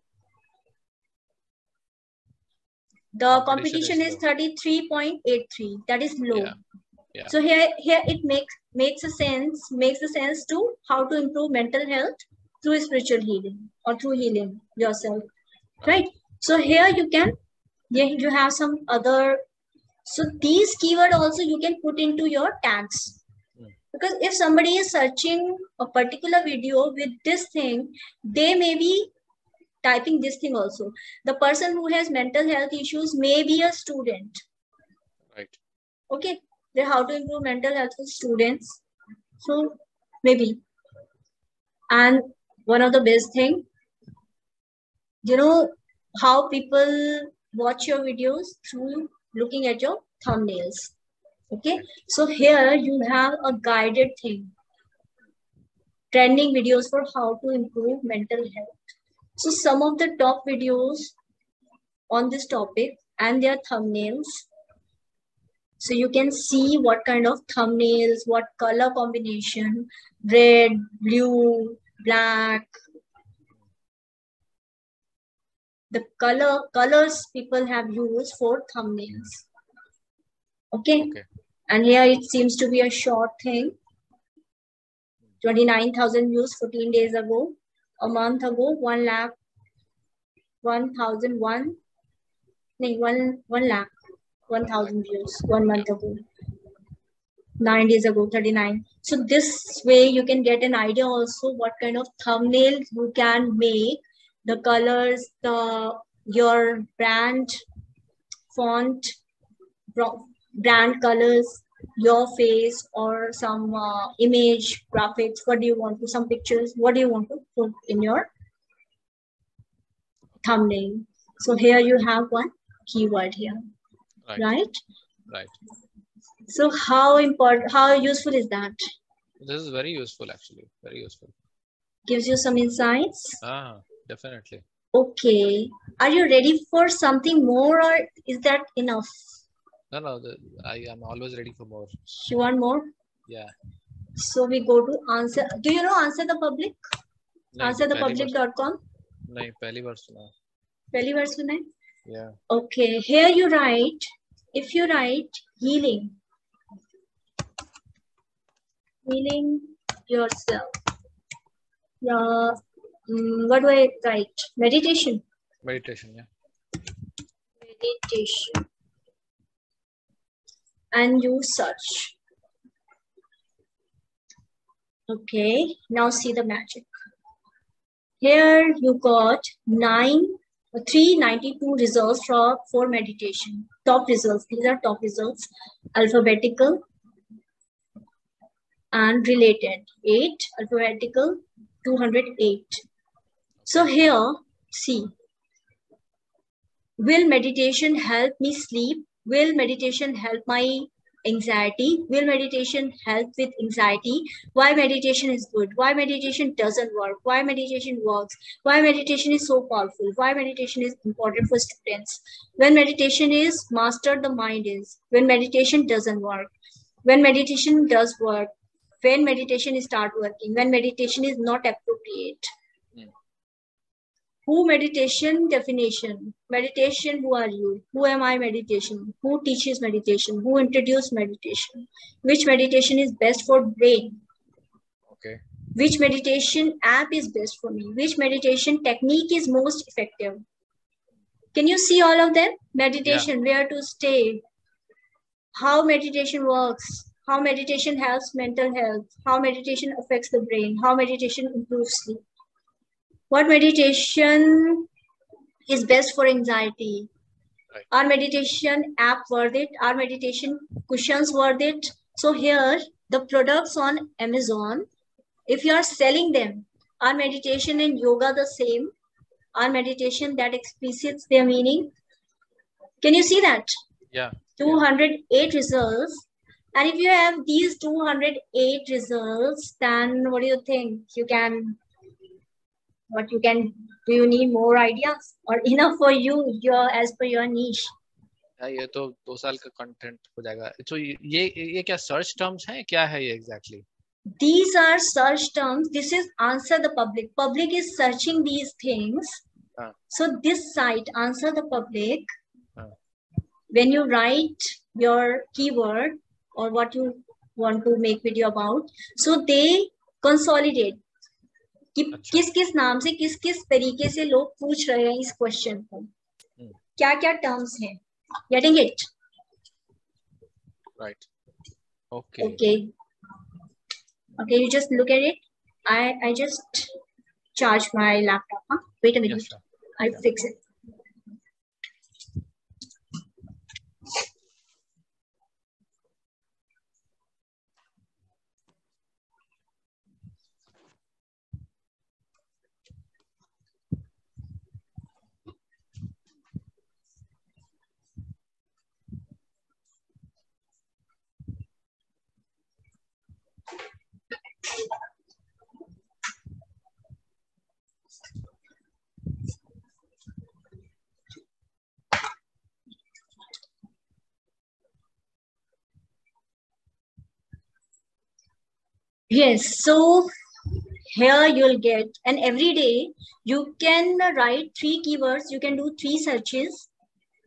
the Competition competition is is 33.83 that is low Yeah. Yeah. so here here it makes makes a sense makes a sense to how to improve mental health through spiritual healing or through healing yourself right so here you can yeah you have some other so these keyword also you can put into your tags Hmm. because if somebody is searching a particular video with this thing they may be typing this thing also the person who has mental health issues may be a student Right. okay then how to improve mental health for students? So maybe. And one of the best thing you know how people watch your videos through looking at your thumbnails. Okay? So here you have a guided thing. Trending videos for how to improve mental health. So some of the top videos on this topic and their thumbnails so you can see what kind of thumbnails, what color combination, red, blue, black. The color colors people have used for thumbnails. Okay. Okay. And here it seems to be a short thing. 29,000 views 14 days ago. A month ago, 1 lakh, 1,001. No, 1, 1 lakh. 1000 views one month ago. Nine days ago 39 so this way you can get an idea also what kind of thumbnail you can make the colors the your brand font brand colors your face or some uh, image graphics what do you want to some pictures what do you want to put in your thumbnail? So here you have one keyword here Right. right Right. so how important how useful is that This is very useful actually. Very useful. gives you some insights Ah, definitely. okay are you ready for something more or is that enough No, no, the, I am always ready for more. you want more Yeah. so we go to answer do you know answer the public नहीं, answer the पहली बार- public.com नहीं पहली बार सुना पहली बार सुना है yeah. Okay here you write if you write healing. Healing yourself. Yeah mm, what do i write? Meditation. Meditation yeah. Meditation. And you search. Okay now see the magic. Here you got nine 392 results for for meditation. Top results. These are top results. Alphabetical and related. 8 alphabetical 208 so here see. Will meditation help me sleep? Will meditation help my anxiety? Will meditation help with anxiety? Why meditation is good? Why meditation doesn't work? Why meditation works? Why meditation is so powerful? Why meditation is important for students? When meditation is mastered, the mind is. When meditation doesn't work. When meditation does work. When meditation is start working. When meditation is not appropriate. Who meditation definition? Meditation who are you? Who am i meditation? Who teaches meditation? Who introduced meditation? Which meditation is best for brain? Okay. which meditation app is best for me? Which meditation technique is most effective? Can you see all of them? Meditation where to stay? How meditation works? How meditation helps mental health? How meditation affects the brain? How meditation improves sleep what meditation is best for anxiety? Right. our meditation app worth it? Are meditation cushions worth it? So here the products on amazon if you are selling them are meditation and yoga the same? Are meditation that explicits their meaning? Can you see that? Yeah. 208 results. And if you have these 208 results then what do you think you can what you can do you need more ideas or enough for you your as per your niche या ये तो दो साल का content हो जाएगा तो ये ये क्या सर्च टर्म्स हैं क्या है ये exactly these are search terms this is answer the public public is searching these things Ah. so this site answer the public Ah. when you write your keyword or what you want to make video about so they consolidate कि अच्छा। किस किस नाम से किस किस तरीके से लोग पूछ रहे हैं इस क्वेश्चन को? क्या क्या टर्म्स हैं? Getting it right okay okay okay you just look at it I I just charge my laptop wait a minute I fix it Yes, so here you'll get, and every day you can write three keywords. You can do three searches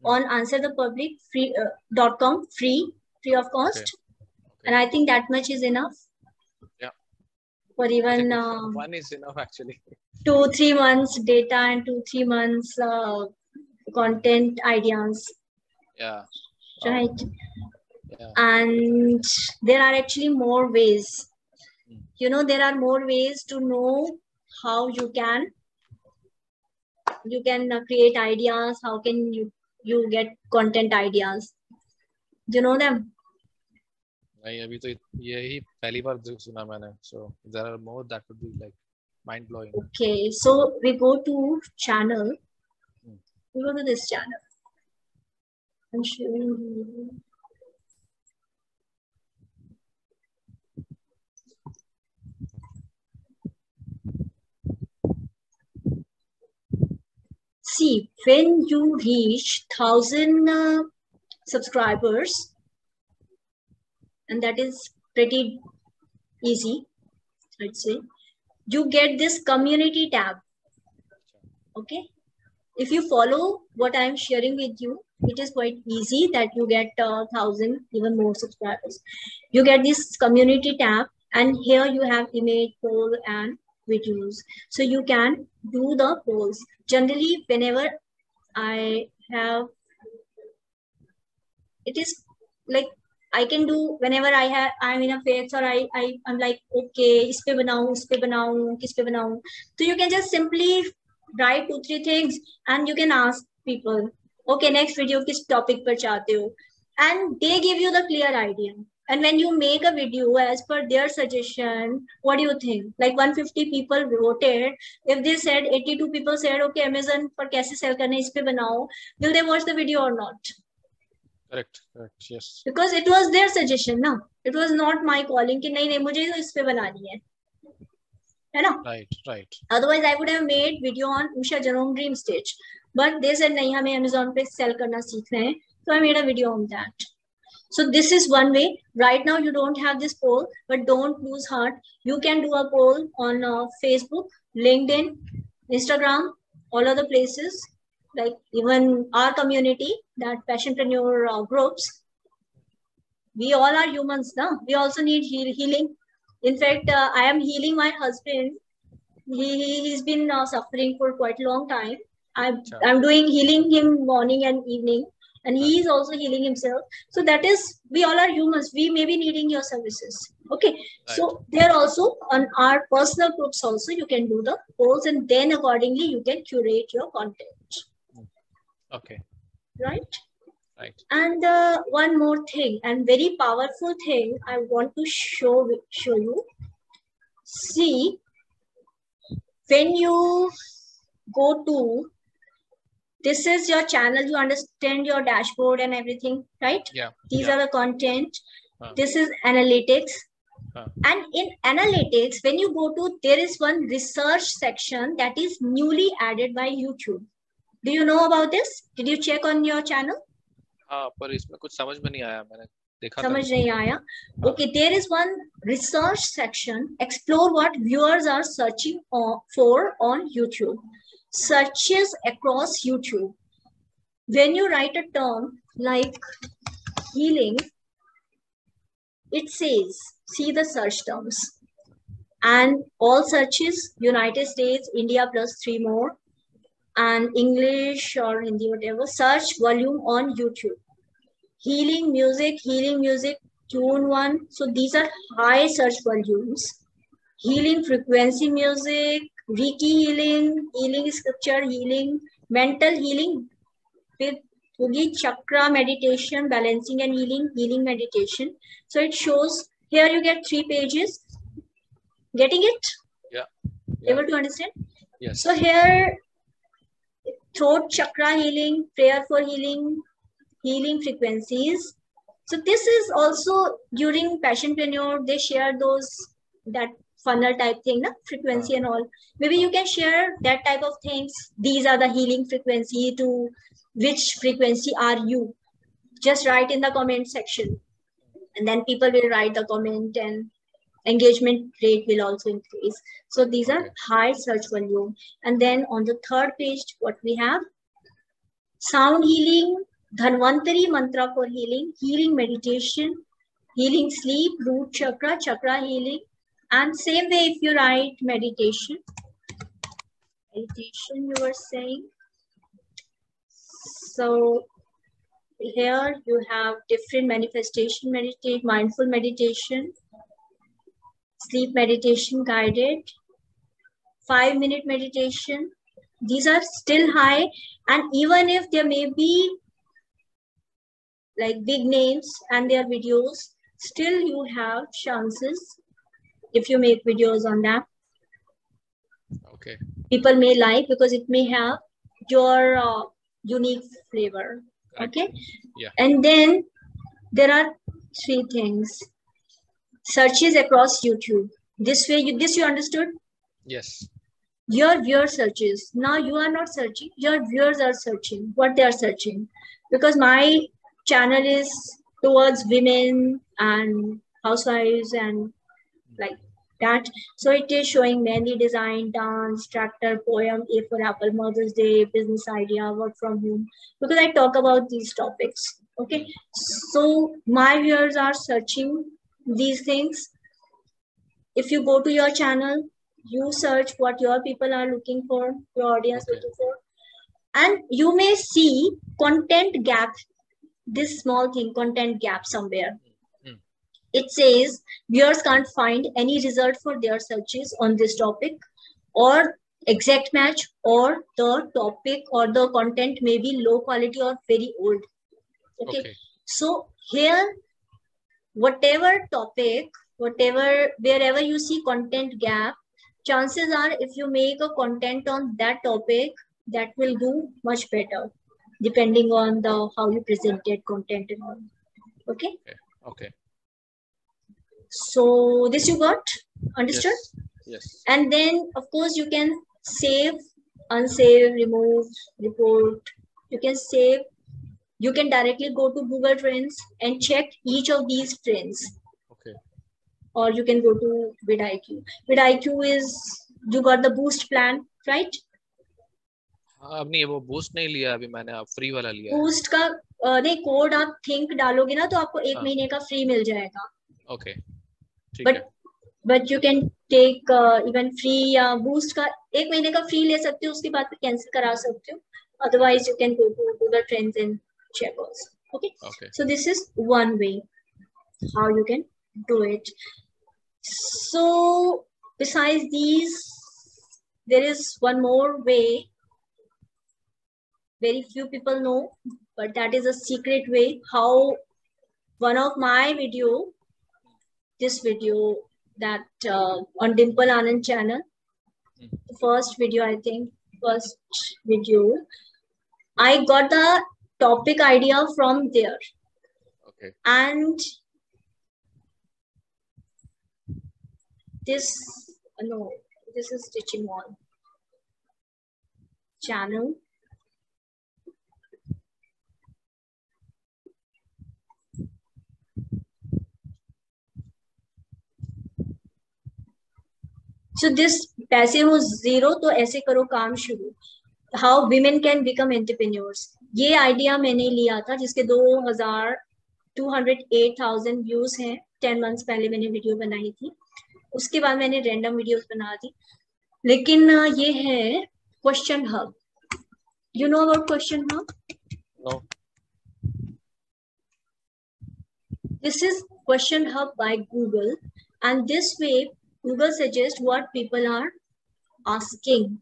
on answer the public free uh, dot com free free of cost, Okay. and I think that much is enough. Yeah. For even uh, one is enough actually. *laughs* two three months data and two three months uh, content ideas, Yeah. right? Yeah. and there are actually more ways you know there are more ways to know how you can you can uh, create ideas how can you you get content ideas do you know them नहीं अभी तो यही पहली बार जो सुना मैंने so there are more that would be like mind blowing okay so we go to channel Mm. we go to this channel i'm showing you See when you reach 1000 uh, subscribers and that is pretty easy i'd say you get this community tab. Okay? If you follow what i'm sharing with you it is quite easy that you get a uh, thousand even more subscribers. You get this community tab and here you have image poll and videos so you can do the polls generally whenever i have it is like I can do whenever I have I'm in a phase or I, I I'm like okay इस पे बनाऊं इस पे बनाऊं किस पे बनाऊं so you can just simply write two three things and you can ask people okay next video किस topic पर चाहते हो and they give you the clear idea and when you make a video as per their suggestion what do you think like 150 people voted if they said 82 people said okay amazon for kaise sell karna hai is pe banao will they watch the video or not correct correct yes because it was their suggestion no it was not my calling ki nahi nahi mujhe to is pe banani hai hai na right right otherwise i would have made video on usha Jenom dream stage but they said nahi hame amazon pe sell karna seekhna hai so i made a video on that so this is one way right now you don't have this poll but don't lose heart you can do a poll on uh, Facebook LinkedIn Instagram all other places, like even our community, that passionpreneur uh, groups, we all are humans now. We also need heal healing. In fact, uh, I am healing my husband. He, he's been uh, suffering for quite a long time. I'm, I'm doing healing him morning and evening and he is also healing himself. So that is we all are humans. We may be needing your services. Okay? Right. so there also on our personal groups also you can do the polls and then accordingly you can curate your content. Okay. Right? Right. And uh, one more thing and very powerful thing i want to show show you. See when you go to this is your channel you understand your dashboard and everything right yeah these yeah. are the content uh. this is analytics uh. and in analytics when you go to there is one research section that is newly added by youtube do you know about this did you check on your channel हाँ पर इसमें कुछ समझ में नहीं आया मैंने देखा समझ नहीं आया okay there is one research section explore what viewers are searching for on youtube searches across YouTube. When you write a term like healing, it says, see the search terms. And all searches, United States, India plus three more, and English or Hindi, whatever, search volume on YouTube. Healing music, healing music, tune one. So these are high search volumes. Healing frequency music, Reiki healing, healing scripture healing, mental healing with Yogi chakra meditation, balancing and healing, healing meditation. So it shows here you get three pages. Getting it? Yeah. yeah. Able to understand? Yes. So here throat chakra healing, prayer for healing, healing frequencies. So this is also during Passionpreneur, they share those that funnel type thing, na? frequency and all. Maybe you can share that type of things. These are the healing frequency to which frequency are you? Just write in the comment section. And then people will write the comment and engagement rate will also increase. So these are high search volume. And then on the third page, what we have? Sound healing, Dhanvantari mantra for healing, healing meditation, healing sleep, root chakra, chakra healing, and same way, if you write meditation, meditation you were saying. So here you have different manifestation meditate, mindful meditation, sleep meditation guided, five minute meditation. These are still high. And even if there may be like big names and their videos, still you have chances if you make videos on that. Okay. People may like because it may have your uh, unique flavor. Okay. Yeah. And then there are three things. Searches across YouTube. This way, you this you understood? Yes. Your viewer searches. Now you are not searching. Your viewers are searching. What they are searching, because my channel is towards women and housewives and like that. So it is showing many design, dance, tractor, poem, A for Apple, Mother's Day, business idea, work from home, because I talk about these topics. Okay. So my viewers are searching these things. If you go to your channel, you search what your people are looking for, your audience looking for. And you may see content gap, this small thing, content gap somewhere it says viewers can't find any result for their searches on this topic or exact match or the topic or the content may be low quality or very old. Okay. okay. So here, whatever topic, whatever, wherever you see content gap, chances are if you make a content on that topic, that will do much better depending on the how you presented content and all. Okay. Okay. okay. So this you got understood? Yes. yes. And then of course you can save, unsave, remove, report. You can save. You can directly go to Google Trends and check each of these trends. Okay. Or you can go to vidIQ. vidIQ is you got the boost plan, right? हाँ, अब नहीं वो boost नहीं लिया अभी मैंने अब free वाला लिया बूस्ट का नहीं कोड आप थिंक डालोगे ना तो आपको एक हाँ। महीने का फ्री मिल जाएगा ओके ठीक बट है but you can take even free या बूस्ट का एक महीने का फ्री ले सकते हो उसके बाद कैंसिल करा सकते हो otherwise you can go to Google trends and check also okay okay so this is one way how you can do it so besides these there is one more way very few people know but that is a secret way how one of my video this video that uh, on dimple anand channel. The first video i think first video. I got the topic idea from there. Okay and this no this is stitching on channel so this पैसे हो zero तो ऐसे करो काम शुरू। How women can become entrepreneurs ये idea मैंने लिया था जिसके दो हज़ार two hundred eight thousand views हैं। टेन मंथ्स पहले मैंने वीडियो बनाई थी। उसके बाद मैंने रैंडम वीडियोस बना दी। लेकिन ये है question hub you know about question hub this is question hub hub Google and this way Google suggests what people are asking.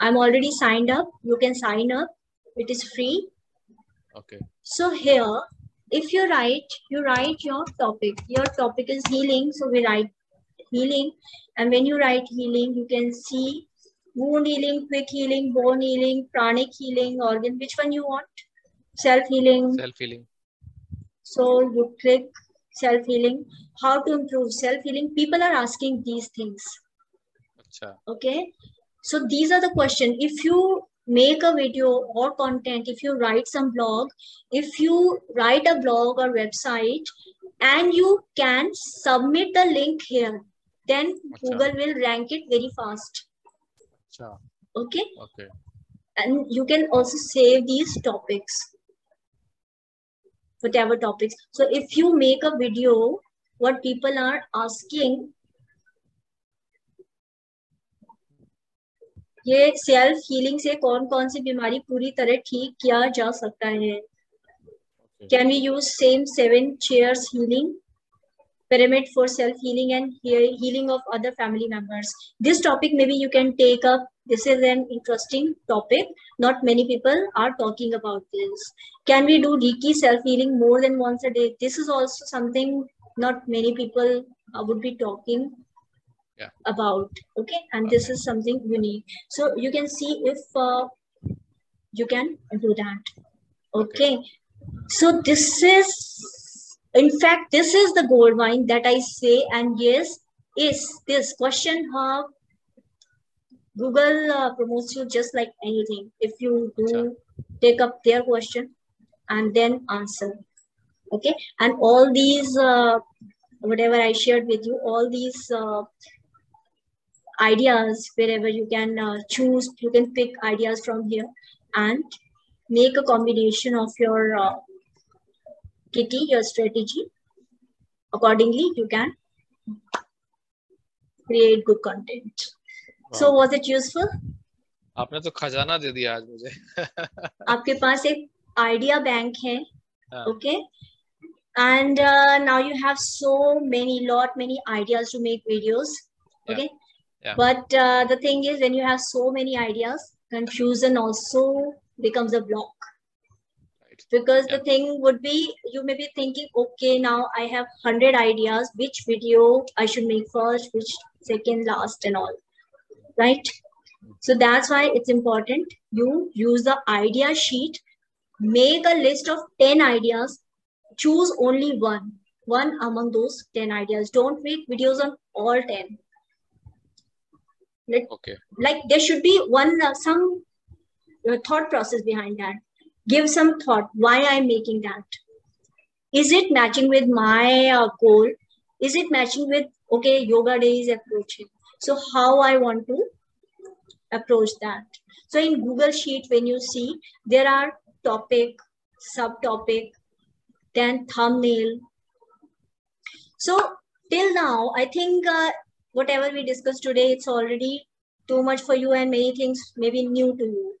I'm already signed up. You can sign up. It is free. Okay. So here, if you write, you write your topic. Your topic is healing. So we write healing. And when you write healing, you can see wound healing, quick healing, bone healing, pranic healing, organ. Which one you want? Self healing. Self healing. So you click self-healing, how to improve self-healing. People are asking these things. Achha. Okay. So these are the question. If you make a video or content, if you write some blog, if you write a blog or website, and you can submit the link here, then Achha. Google will rank it very fast. Achha. Okay. Okay. And you can also save these topics whatever topics so if you make a video what people are asking ये self healing से कौन कौन सी बीमारी पूरी तरह ठीक किया जा सकता है can can we use same seven chairs healing pyramid for self healing and he- healing of other family members. This topic maybe you can take up. This is an interesting topic. Not many people are talking about this. Can we do reiki self healing more than once a day? This is also something not many people uh, would be talking Yeah. about okay? And this is something unique. So you can see if uh, you can do that. Okay. okay. So this is in fact this is the gold mine that i say and yes is this question hub google uh, promotes you just like anything. If you do Sure. take up their question and then answer. Okay? And all these uh, whatever i shared with you all these uh, ideas wherever you can uh, choose you can pick ideas from here and make a combination of your uh, kitty your strategy accordingly you can create good content so was it useful आपने तो खजाना दे दिया आज मुझे *laughs* आपके पास एक idea bank है हाँ, okay and uh, now you have so many lot many ideas to make videos Yeah. okay Yeah. but uh, the thing is when you have so many ideas confusion also becomes a block because the thing would be you may be thinking okay now i have 100 ideas which video i should make first which second last and all. Right? So that's why it's important you use the idea sheet make a list of 10 ideas choose only one one among those 10 ideas. Don't make videos on all 10 let Okay. like there should be one uh, some uh, thought process behind that give some thought why i'm making that is it matching with my uh, goal is it matching with okay yoga day is approaching so how i want to approach that. So in Google Sheet, when you see, there are topic, subtopic, then thumbnail. So till now, I think uh, whatever we discussed today, it's already too much for you and many things maybe new to you.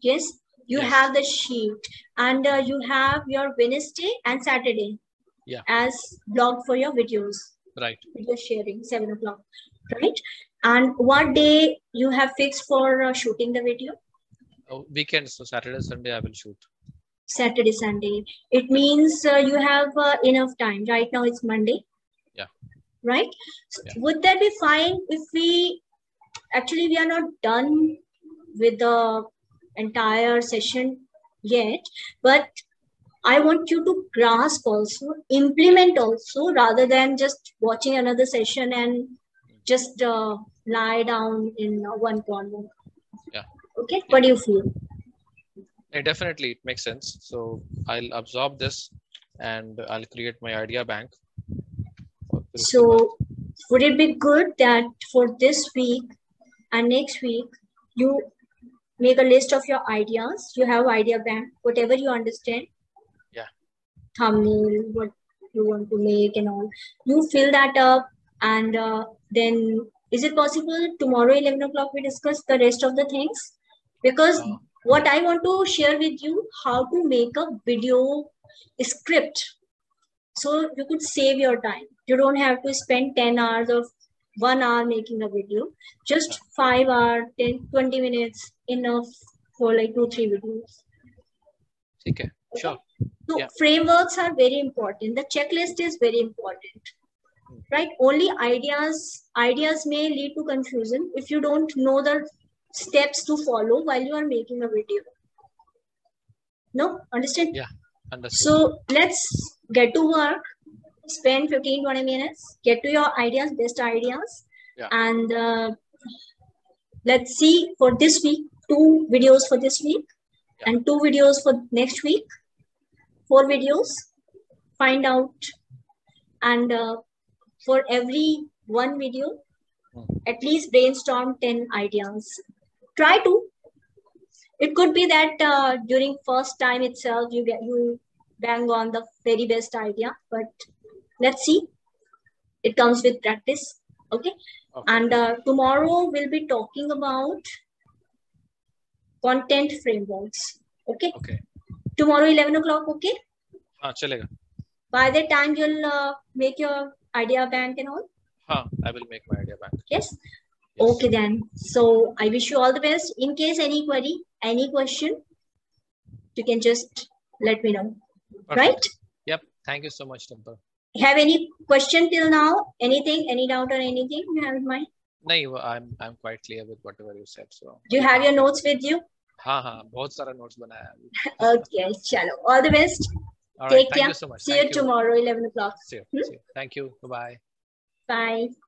Yes, you Yes. have the sheet and uh, you have your Wednesday and Saturday Yeah. as blog for your videos, Right. video sharing, seven o'clock, right? And what day you have fixed for uh, shooting the video? Oh, weekends, so Saturday, Sunday, I will shoot. Saturday, Sunday. It means uh, you have uh, enough time. Right now it's Monday. Yeah. Right? So Yeah. Would that be fine if we actually we are not done with the entire session yet, but I want you to grasp also, implement also, rather than just watching another session and just uh, lie down in one corner. Yeah. Okay. What do you feel? Yeah, definitely, it makes sense. So I'll absorb this and I'll create my idea bank. for the rest of the month. So would it be good that for this week and next week you make a list of your ideas? You have idea bank, whatever you understand. Yeah. Thumbnail, what you want to make and all. You fill that up and uh, then is it possible tomorrow 11 o'clock we discuss the rest of the things? Because Uh, what I want to share with you how to make a video script so you could save your time you don't have to spend 10 hours of one hour making a video. Just five hour 10 20 minutes enough for like two three videos. Okay, sure. so Yeah. frameworks are very important. The checklist is very important. Hmm. right? Only ideas ideas may lead to confusion if you don't know the steps to follow while you are making a video. No? Understand? Yeah. Understood. so let's get to work spend 15 20 minutes get to your ideas best ideas Yeah. and uh, let's see for this week two videos for this week Yeah. and two videos for next week four videos find out and uh, for every one video Hmm. at least brainstorm 10 ideas try to it could be that uh, during first time itself you get you bang on the very best idea but let's see. It comes with practice. Okay, okay. and uh, tomorrow we'll be talking about content frameworks. Okay? Okay. Tomorrow 11 o'clock okay? Ah, chalega. by the time you'll uh, make your idea bank and all? huh i will make my idea bank. Yes? yes. Okay then. So i wish you all the best. In case any query any question you can just let me know. Perfect. right? Yep. Thank you so much Dimple have any question till now anything any doubt or anything you have in mind नहीं, वो I'm I'm quite clear with whatever you said. So. do you have your notes with you हाँ हाँ बहुत सारा notes बनाया है अभी. okay *laughs* chalo all the best All right. take Thank care you so much. see you Thank tomorrow 11 o'clock See you. Hmm? See you. Thank you. Bye bye. bye